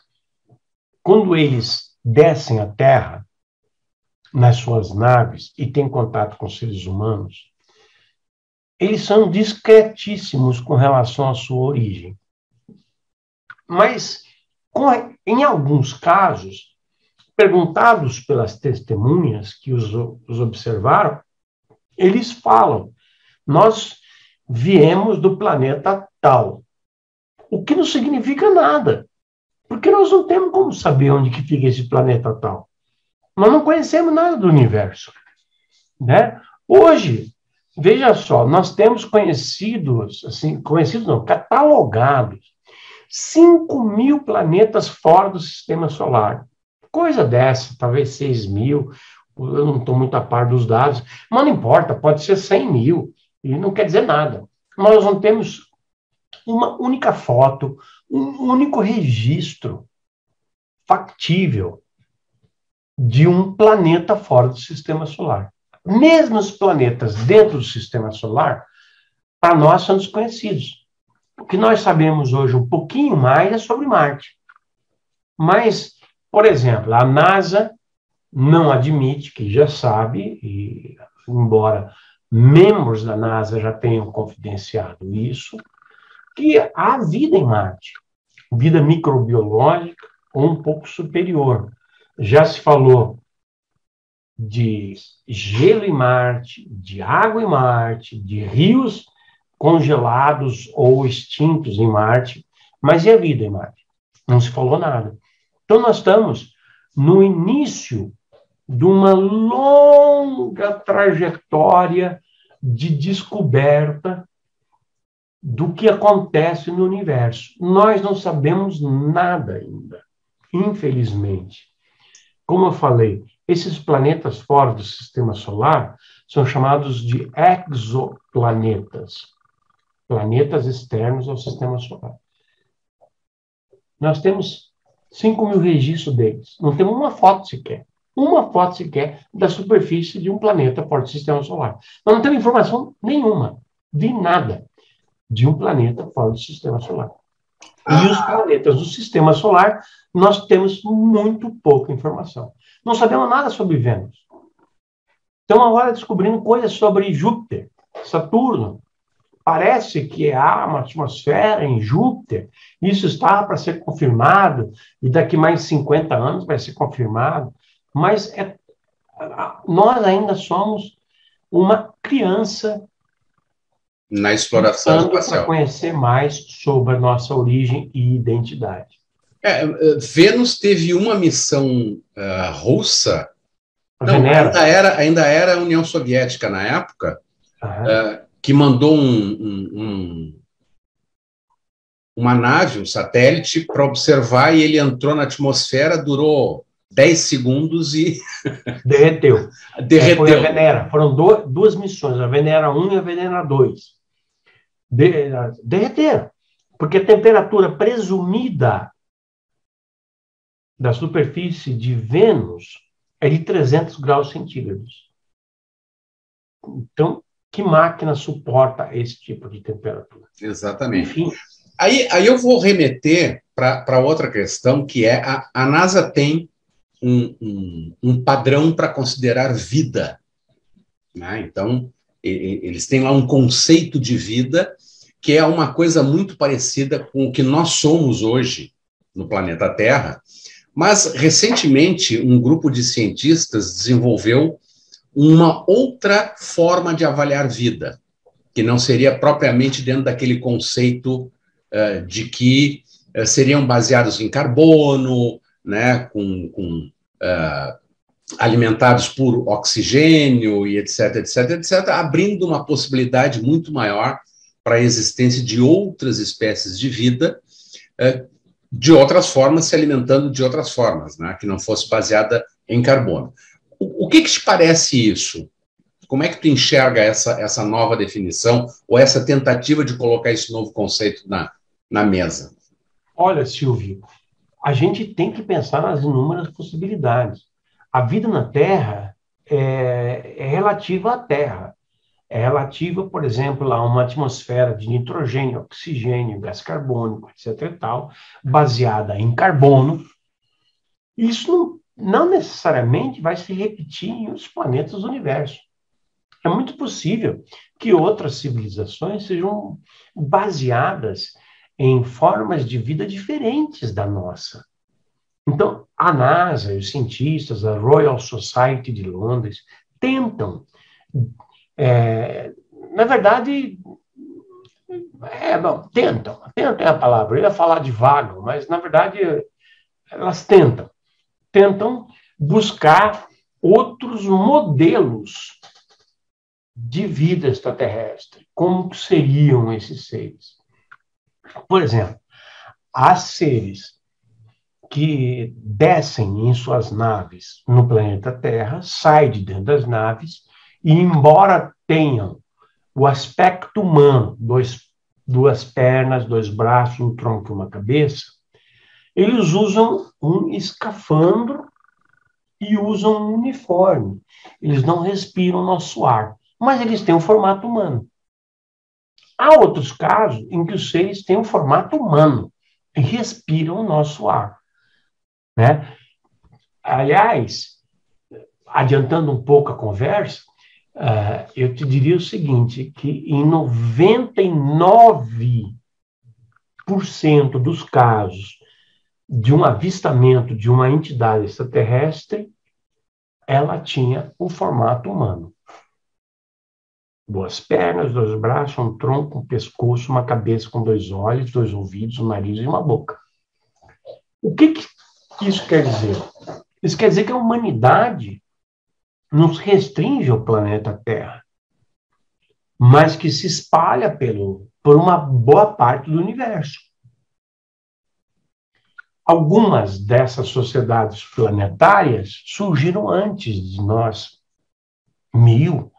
quando eles descem à Terra, nas suas naves, e têm contato com seres humanos, eles são discretíssimos com relação à sua origem. Mas, em alguns casos, perguntados pelas testemunhas que os, os observaram, eles falam: nós viemos do planeta tal o que não significa nada. Porque nós não temos como saber onde que fica esse planeta tal. Nós não conhecemos nada do universo. Né? Hoje, veja só, nós temos conhecidos, assim, conhecidos não, catalogados, 5 mil planetas fora do sistema solar. Coisa dessa, talvez 6 mil, eu não estou muito a par dos dados, mas não importa, pode ser 100 mil, e não quer dizer nada. Nós não temos uma única foto, um único registro factível de um planeta fora do sistema solar. Mesmo os planetas dentro do sistema solar, para nós são desconhecidos. O que nós sabemos hoje um pouquinho mais é sobre Marte. Mas, por exemplo, a NASA não admite, que já sabe, e embora membros da NASA já tenham confidenciado isso, que há vida em Marte, vida microbiológica ou um pouco superior. Já se falou de gelo em Marte, de água em Marte, de rios congelados ou extintos em Marte, mas e a vida em Marte? Não se falou nada. Então, nós estamos no início de uma longa trajetória de descoberta do que acontece no universo. Nós não sabemos nada ainda, infelizmente. Como eu falei, esses planetas fora do sistema solar são chamados de exoplanetas planetas externos ao sistema solar. Nós temos 5 mil registros deles. Não temos uma foto sequer. Uma foto sequer da superfície de um planeta fora do sistema solar. Nós não temos informação nenhuma, de nada de um planeta fora do sistema solar. Ah. E os planetas do sistema solar, nós temos muito pouca informação. Não sabemos nada sobre Vênus. Estamos agora descobrindo coisas sobre Júpiter, Saturno. Parece que há uma atmosfera em Júpiter. Isso está para ser confirmado, e daqui mais 50 anos vai ser confirmado. Mas é, nós ainda somos uma criança na exploração espacial. Para conhecer mais sobre a nossa origem e identidade. É, é Vênus teve uma missão uh, russa. Não, ainda era, ainda era a União Soviética na época, uh, que mandou um, um, um, uma nave, um satélite, para observar e ele entrou na atmosfera, durou 10 segundos e. Derreteu. Derreteu. É, foi a Venera. Foram do, duas missões, a Venera 1 e a Venera 2 de, derreter, porque a temperatura presumida da superfície de Vênus é de 300 graus centígrados. Então, Que máquina suporta esse tipo de temperatura? Exatamente. Enfim. Aí, aí eu vou remeter para outra questão, que é a, a NASA tem um, um, um padrão para considerar vida. Né? Então, eles têm lá um conceito de vida que é uma coisa muito parecida com o que nós somos hoje no planeta Terra, mas recentemente um grupo de cientistas desenvolveu uma outra forma de avaliar vida, que não seria propriamente dentro daquele conceito uh, de que uh, seriam baseados em carbono, né, com, com uh, alimentados por oxigênio e etc, etc, etc, abrindo uma possibilidade muito maior para a existência de outras espécies de vida, de outras formas, se alimentando de outras formas, né, que não fosse baseada em carbono. O, o que, que te parece isso? Como é que tu enxerga essa, essa nova definição ou essa tentativa de colocar esse novo conceito na, na mesa? Olha, Silvio, a gente tem que pensar nas inúmeras possibilidades. A vida na Terra é, é relativa à Terra. É relativa, por exemplo, a uma atmosfera de nitrogênio, oxigênio, gás carbônico, etc. E tal, baseada em carbono. Isso não, não necessariamente vai se repetir em outros planetas do universo. É muito possível que outras civilizações sejam baseadas em formas de vida diferentes da nossa. Então, a NASA, os cientistas, a Royal Society de Londres, tentam, é, na verdade, é, não, tentam, tentam é a palavra, eu ia falar de vago, mas na verdade elas tentam, tentam buscar outros modelos de vida extraterrestre, como seriam esses seres. Por exemplo, há seres que descem em suas naves no planeta Terra, saem de dentro das naves e, embora tenham o aspecto humano, dois, duas pernas, dois braços, um tronco e uma cabeça, eles usam um escafandro e usam um uniforme. Eles não respiram nosso ar, mas eles têm um formato humano. Há outros casos em que os seres têm um formato humano e respiram o nosso ar. Né? Aliás, adiantando um pouco a conversa, uh, eu te diria o seguinte, que em 99% dos casos de um avistamento de uma entidade extraterrestre, ela tinha o formato humano duas pernas, dois braços, um tronco, um pescoço, uma cabeça com dois olhos, dois ouvidos, um nariz e uma boca. O que, que isso quer dizer? Isso quer dizer que a humanidade não se restringe ao planeta Terra, mas que se espalha pelo, por uma boa parte do universo. Algumas dessas sociedades planetárias surgiram antes de nós, mil,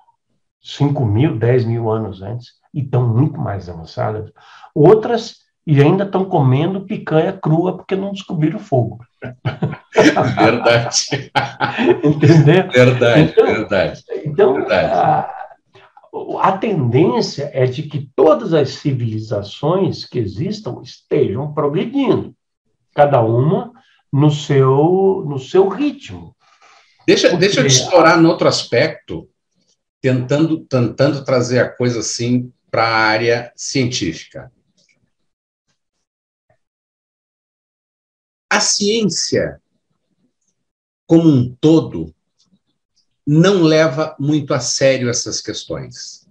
5 mil, 10 mil anos antes, e estão muito mais avançadas. Outras e ainda estão comendo picanha crua porque não descobriram fogo. Verdade. Entendeu? Verdade, então, verdade. Então, verdade. A, a tendência é de que todas as civilizações que existam estejam progredindo, cada uma no seu, no seu ritmo. Deixa, Porque... deixa eu te explorar no outro aspecto tentando, tentando trazer a coisa assim para a área científica. A ciência, como um todo, não leva muito a sério essas questões.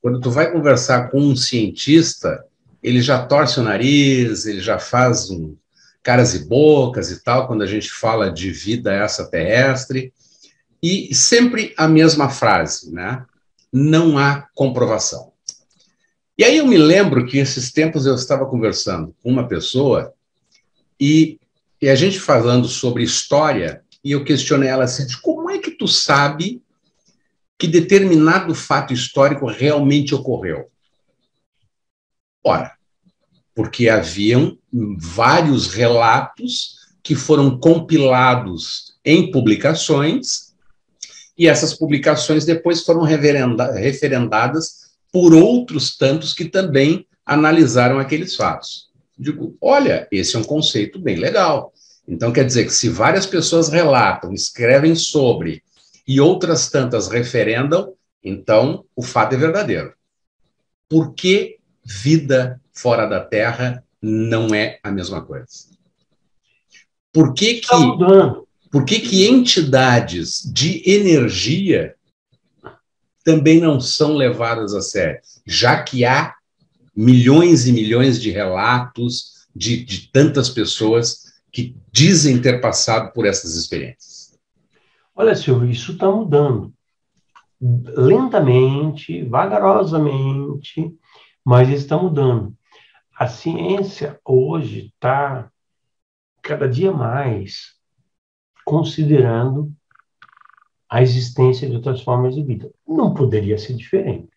Quando tu vai conversar com um cientista, ele já torce o nariz, ele já faz um caras e bocas e tal, quando a gente fala de vida extraterrestre. E sempre a mesma frase, né? Não há comprovação. E aí eu me lembro que esses tempos eu estava conversando com uma pessoa e, e a gente falando sobre história, e eu questionei ela assim: como é que tu sabe que determinado fato histórico realmente ocorreu? Ora, porque haviam vários relatos que foram compilados em publicações E essas publicações depois foram referendadas por outros tantos que também analisaram aqueles fatos. Digo, olha, esse é um conceito bem legal. Então, quer dizer que se várias pessoas relatam, escrevem sobre e outras tantas referendam, então o fato é verdadeiro. Por que vida fora da Terra não é a mesma coisa? Por que que, tá por que, que entidades de energia também não são levadas a sério? Já que há milhões e milhões de relatos de, de tantas pessoas que dizem ter passado por essas experiências. Olha, Silvio, isso está mudando. Lentamente, vagarosamente, mas está mudando. A ciência hoje está cada dia mais considerando a existência de outras formas de vida. Não poderia ser diferente,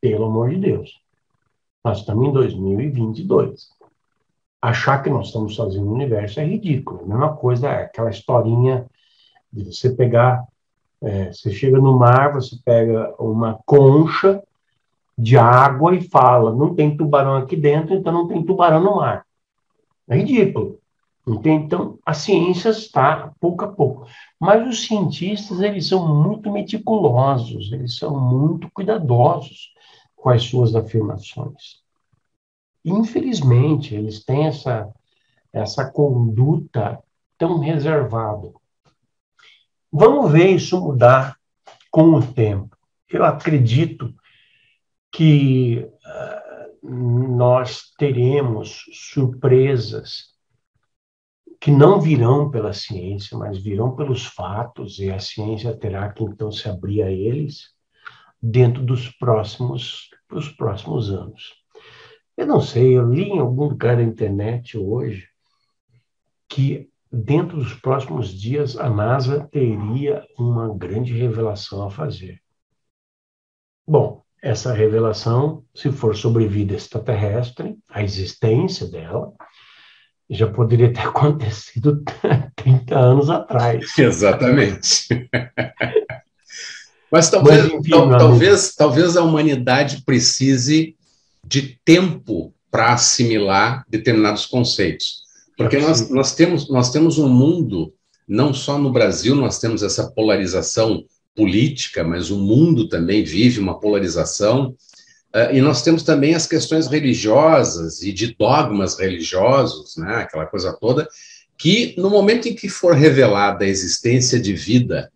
pelo amor de Deus. Nós estamos em 2022. Achar que nós estamos sozinhos no universo é ridículo. A mesma coisa é aquela historinha de você pegar, é, você chega no mar, você pega uma concha de água e fala, não tem tubarão aqui dentro, então não tem tubarão no mar. É ridículo. Então, a ciência está pouco a pouco. Mas os cientistas, eles são muito meticulosos, eles são muito cuidadosos com as suas afirmações. Infelizmente, eles têm essa, essa conduta tão reservada. Vamos ver isso mudar com o tempo. Eu acredito que uh, nós teremos surpresas que não virão pela ciência, mas virão pelos fatos, e a ciência terá que então se abrir a eles dentro dos próximos, dos próximos anos. Eu não sei, eu li em algum lugar da internet hoje que dentro dos próximos dias a NASA teria uma grande revelação a fazer. Bom, essa revelação, se for sobre vida extraterrestre, a existência dela, já poderia ter acontecido 30 anos atrás. Exatamente. Mas talvez, Mas, enfim, tal, talvez, talvez a humanidade precise de tempo para assimilar determinados conceitos. Porque nós, nós, temos, nós temos um mundo, não só no Brasil, nós temos essa polarização política, mas o mundo também vive uma polarização Uh, e nós temos também as questões religiosas e de dogmas religiosos, né, aquela coisa toda, que no momento em que for revelada a existência de vida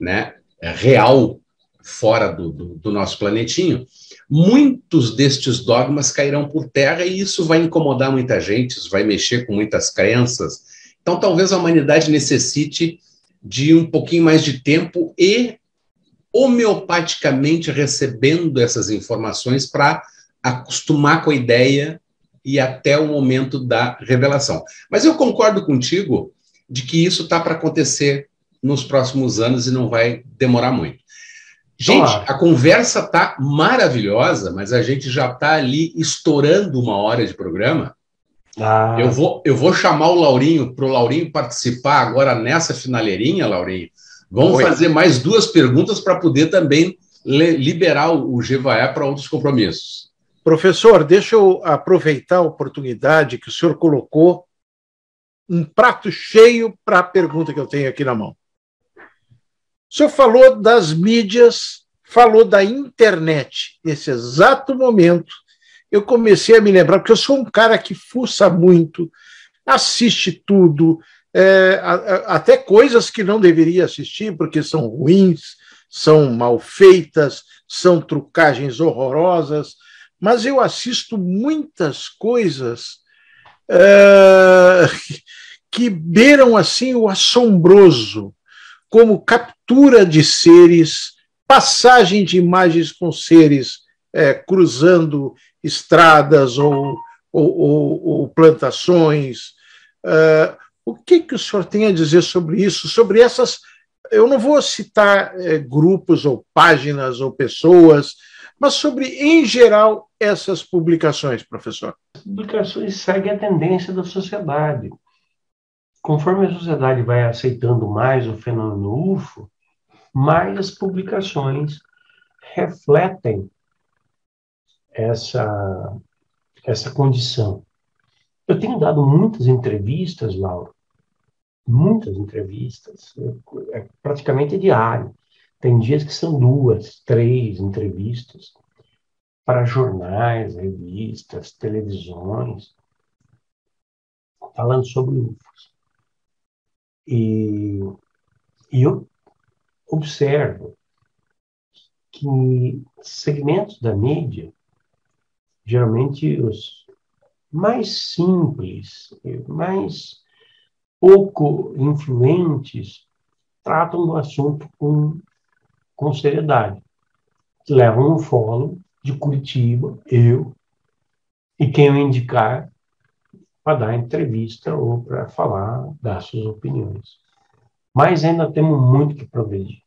né, real fora do, do, do nosso planetinho, muitos destes dogmas cairão por terra e isso vai incomodar muita gente, isso vai mexer com muitas crenças. Então, talvez a humanidade necessite de um pouquinho mais de tempo e homeopaticamente recebendo essas informações para acostumar com a ideia e até o momento da revelação. Mas eu concordo contigo de que isso está para acontecer nos próximos anos e não vai demorar muito. Gente, a conversa tá maravilhosa, mas a gente já está ali estourando uma hora de programa. Ah. Eu, vou, eu vou chamar o Laurinho para o Laurinho participar agora nessa finaleirinha, Laurinho, Vamos Oi. fazer mais duas perguntas para poder também liberar o GVAE para outros compromissos. Professor, deixa eu aproveitar a oportunidade que o senhor colocou um prato cheio para a pergunta que eu tenho aqui na mão. O senhor falou das mídias, falou da internet. Nesse exato momento, eu comecei a me lembrar, porque eu sou um cara que fuça muito, assiste tudo, é, até coisas que não deveria assistir, porque são ruins, são mal feitas, são trucagens horrorosas, mas eu assisto muitas coisas é, que beiram assim o assombroso, como captura de seres, passagem de imagens com seres é, cruzando estradas ou, ou, ou, ou plantações, uh, o que, que o senhor tem a dizer sobre isso, sobre essas. Eu não vou citar é, grupos ou páginas ou pessoas, mas sobre, em geral, essas publicações, professor. As publicações seguem a tendência da sociedade. Conforme a sociedade vai aceitando mais o fenômeno UFO, mais as publicações refletem essa, essa condição. Eu tenho dado muitas entrevistas, Laura, muitas entrevistas, é praticamente diário. Tem dias que são duas, três entrevistas para jornais, revistas, televisões, falando sobre UFOs. E, e eu observo que segmentos da mídia, geralmente os mais simples, mais pouco influentes, tratam do assunto com, com seriedade. Levam um fólogo de Curitiba, eu, e quem eu indicar para dar entrevista ou para falar, dar suas opiniões. Mas ainda temos muito que progredir.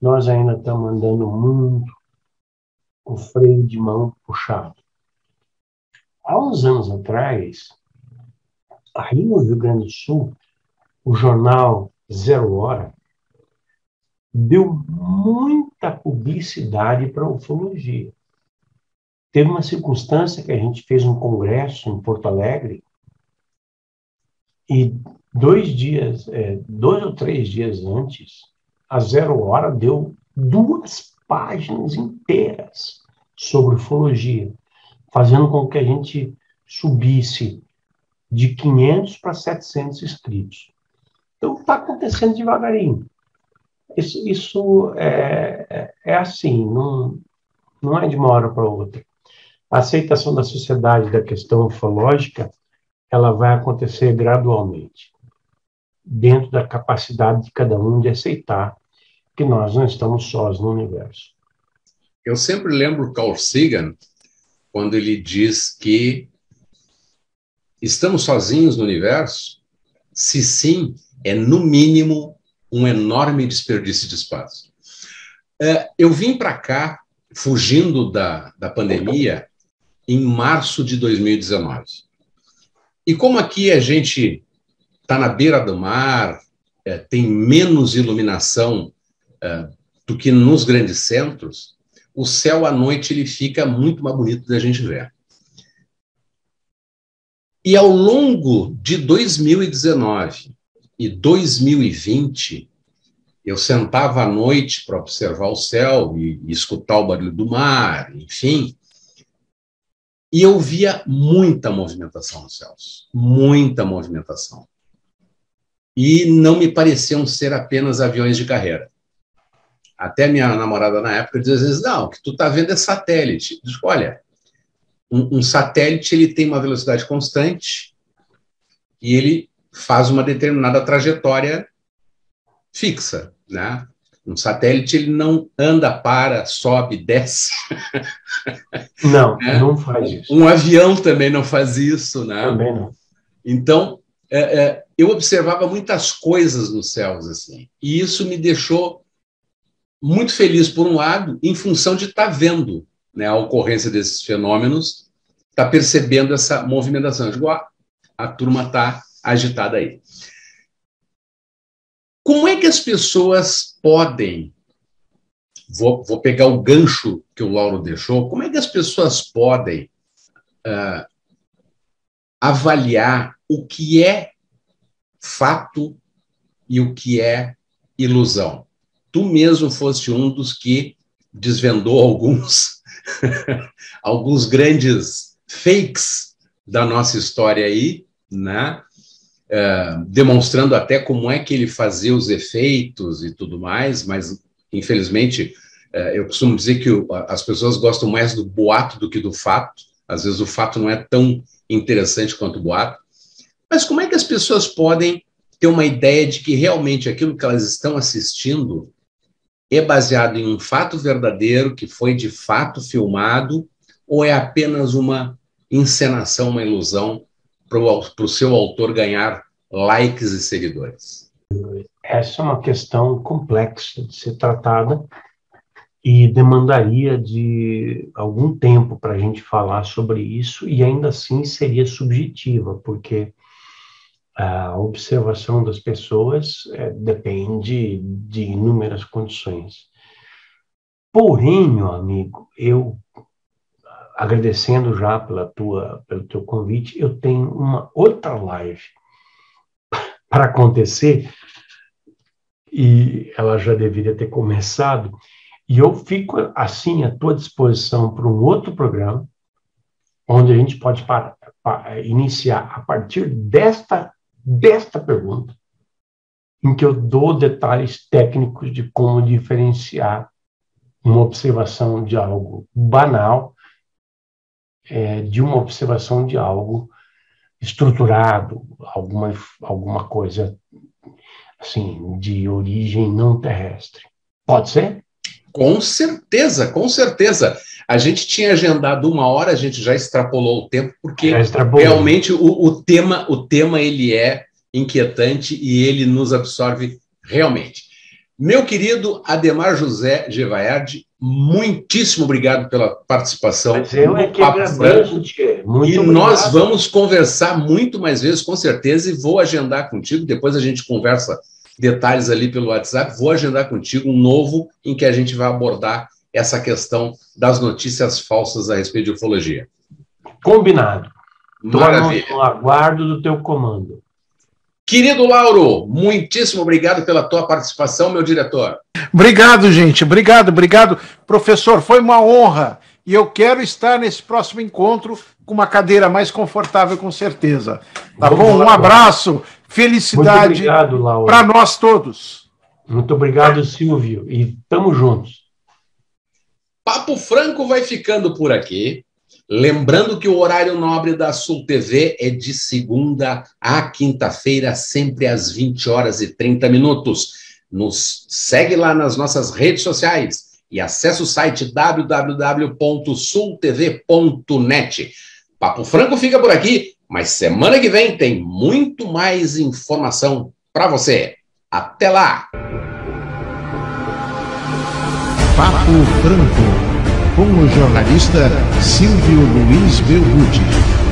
Nós ainda estamos andando muito com freio de mão puxado. Há uns anos atrás, aí no Rio Grande do Sul, o jornal Zero Hora deu muita publicidade para a ufologia. Teve uma circunstância que a gente fez um congresso em Porto Alegre e dois dias, é, dois ou três dias antes, a Zero Hora deu duas páginas inteiras sobre ufologia, fazendo com que a gente subisse de 500 para 700 inscritos. Então, está acontecendo devagarinho. Isso, isso é, é, é assim, não, não é de uma hora para outra. A aceitação da sociedade da questão ufológica, ela vai acontecer gradualmente, dentro da capacidade de cada um de aceitar que nós não estamos sós no universo. Eu sempre lembro Carl Sagan, quando ele diz que estamos sozinhos no universo? Se sim, é no mínimo um enorme desperdício de espaço. É, eu vim para cá, fugindo da, da pandemia, em março de 2019. E como aqui a gente está na beira do mar, é, tem menos iluminação é, do que nos grandes centros, o céu à noite ele fica muito mais bonito da gente ver. E ao longo de 2019 e 2020, eu sentava à noite para observar o céu e, e escutar o barulho do mar, enfim, e eu via muita movimentação nos céus, muita movimentação. E não me pareciam ser apenas aviões de carreira. Até minha namorada na época dizia às vezes, não, o que tu está vendo é satélite. Digo, olha, um, um satélite ele tem uma velocidade constante e ele faz uma determinada trajetória fixa, né? Um satélite ele não anda, para, sobe, desce. Não, né? não faz isso. Um avião também não faz isso, né? Também não. Então, é, é, eu observava muitas coisas nos céus assim, e isso me deixou muito feliz por um lado, em função de estar tá vendo né, a ocorrência desses fenômenos, está percebendo essa movimentação. Eu digo, a turma está agitada aí. Como é que as pessoas podem, vou, vou pegar o gancho que o Lauro deixou, como é que as pessoas podem uh, avaliar o que é fato e o que é ilusão? Tu mesmo foste um dos que desvendou alguns, alguns grandes fakes da nossa história aí, né? É, demonstrando até como é que ele fazia os efeitos e tudo mais, mas infelizmente é, eu costumo dizer que o, as pessoas gostam mais do boato do que do fato. Às vezes o fato não é tão interessante quanto o boato. Mas como é que as pessoas podem ter uma ideia de que realmente aquilo que elas estão assistindo é baseado em um fato verdadeiro que foi de fato filmado ou é apenas uma encenação, uma ilusão para o seu autor ganhar likes e seguidores? Essa é uma questão complexa de ser tratada e demandaria de algum tempo para a gente falar sobre isso, e ainda assim seria subjetiva, porque A observação das pessoas é, depende de inúmeras condições. Porém, meu amigo, eu agradecendo já pela tua, pelo teu convite, eu tenho uma outra live para acontecer e ela já deveria ter começado. E eu fico assim à tua disposição para um outro programa, onde a gente pode para, para, iniciar a partir desta desta pergunta, em que eu dou detalhes técnicos de como diferenciar uma observação de algo banal é, de uma observação de algo estruturado, alguma, alguma coisa assim de origem não terrestre. Pode ser? Com certeza, com certeza. A gente tinha agendado uma hora, a gente já extrapolou o tempo, porque realmente o, o, tema, o tema ele é inquietante e ele nos absorve realmente. Meu querido Ademar José Gevaerd, muitíssimo obrigado pela participação Mas eu é que Franco. Muito e obrigado. nós vamos conversar muito mais vezes, com certeza, e vou agendar contigo. Depois a gente conversa detalhes ali pelo WhatsApp. Vou agendar contigo um novo em que a gente vai abordar essa questão das notícias falsas a respeito de ufologia. Combinado. Maravilha. no aguardo do teu comando. Querido Lauro, muitíssimo obrigado pela tua participação, meu diretor. Obrigado, gente. Obrigado, obrigado. Professor, foi uma honra. E eu quero estar nesse próximo encontro com uma cadeira mais confortável, com certeza. Tá Vamos bom? Lá, um abraço, felicidade para nós todos. Muito obrigado, Silvio. E estamos juntos. Papo Franco vai ficando por aqui. Lembrando que o horário nobre da Sul TV é de segunda a quinta-feira, sempre às 20 horas e 30 minutos. Nos segue lá nas nossas redes sociais e acesse o site www.sultv.net. Papo Franco fica por aqui, mas semana que vem tem muito mais informação para você. Até lá! Papo Franco com o jornalista Silvio Luiz Belguti.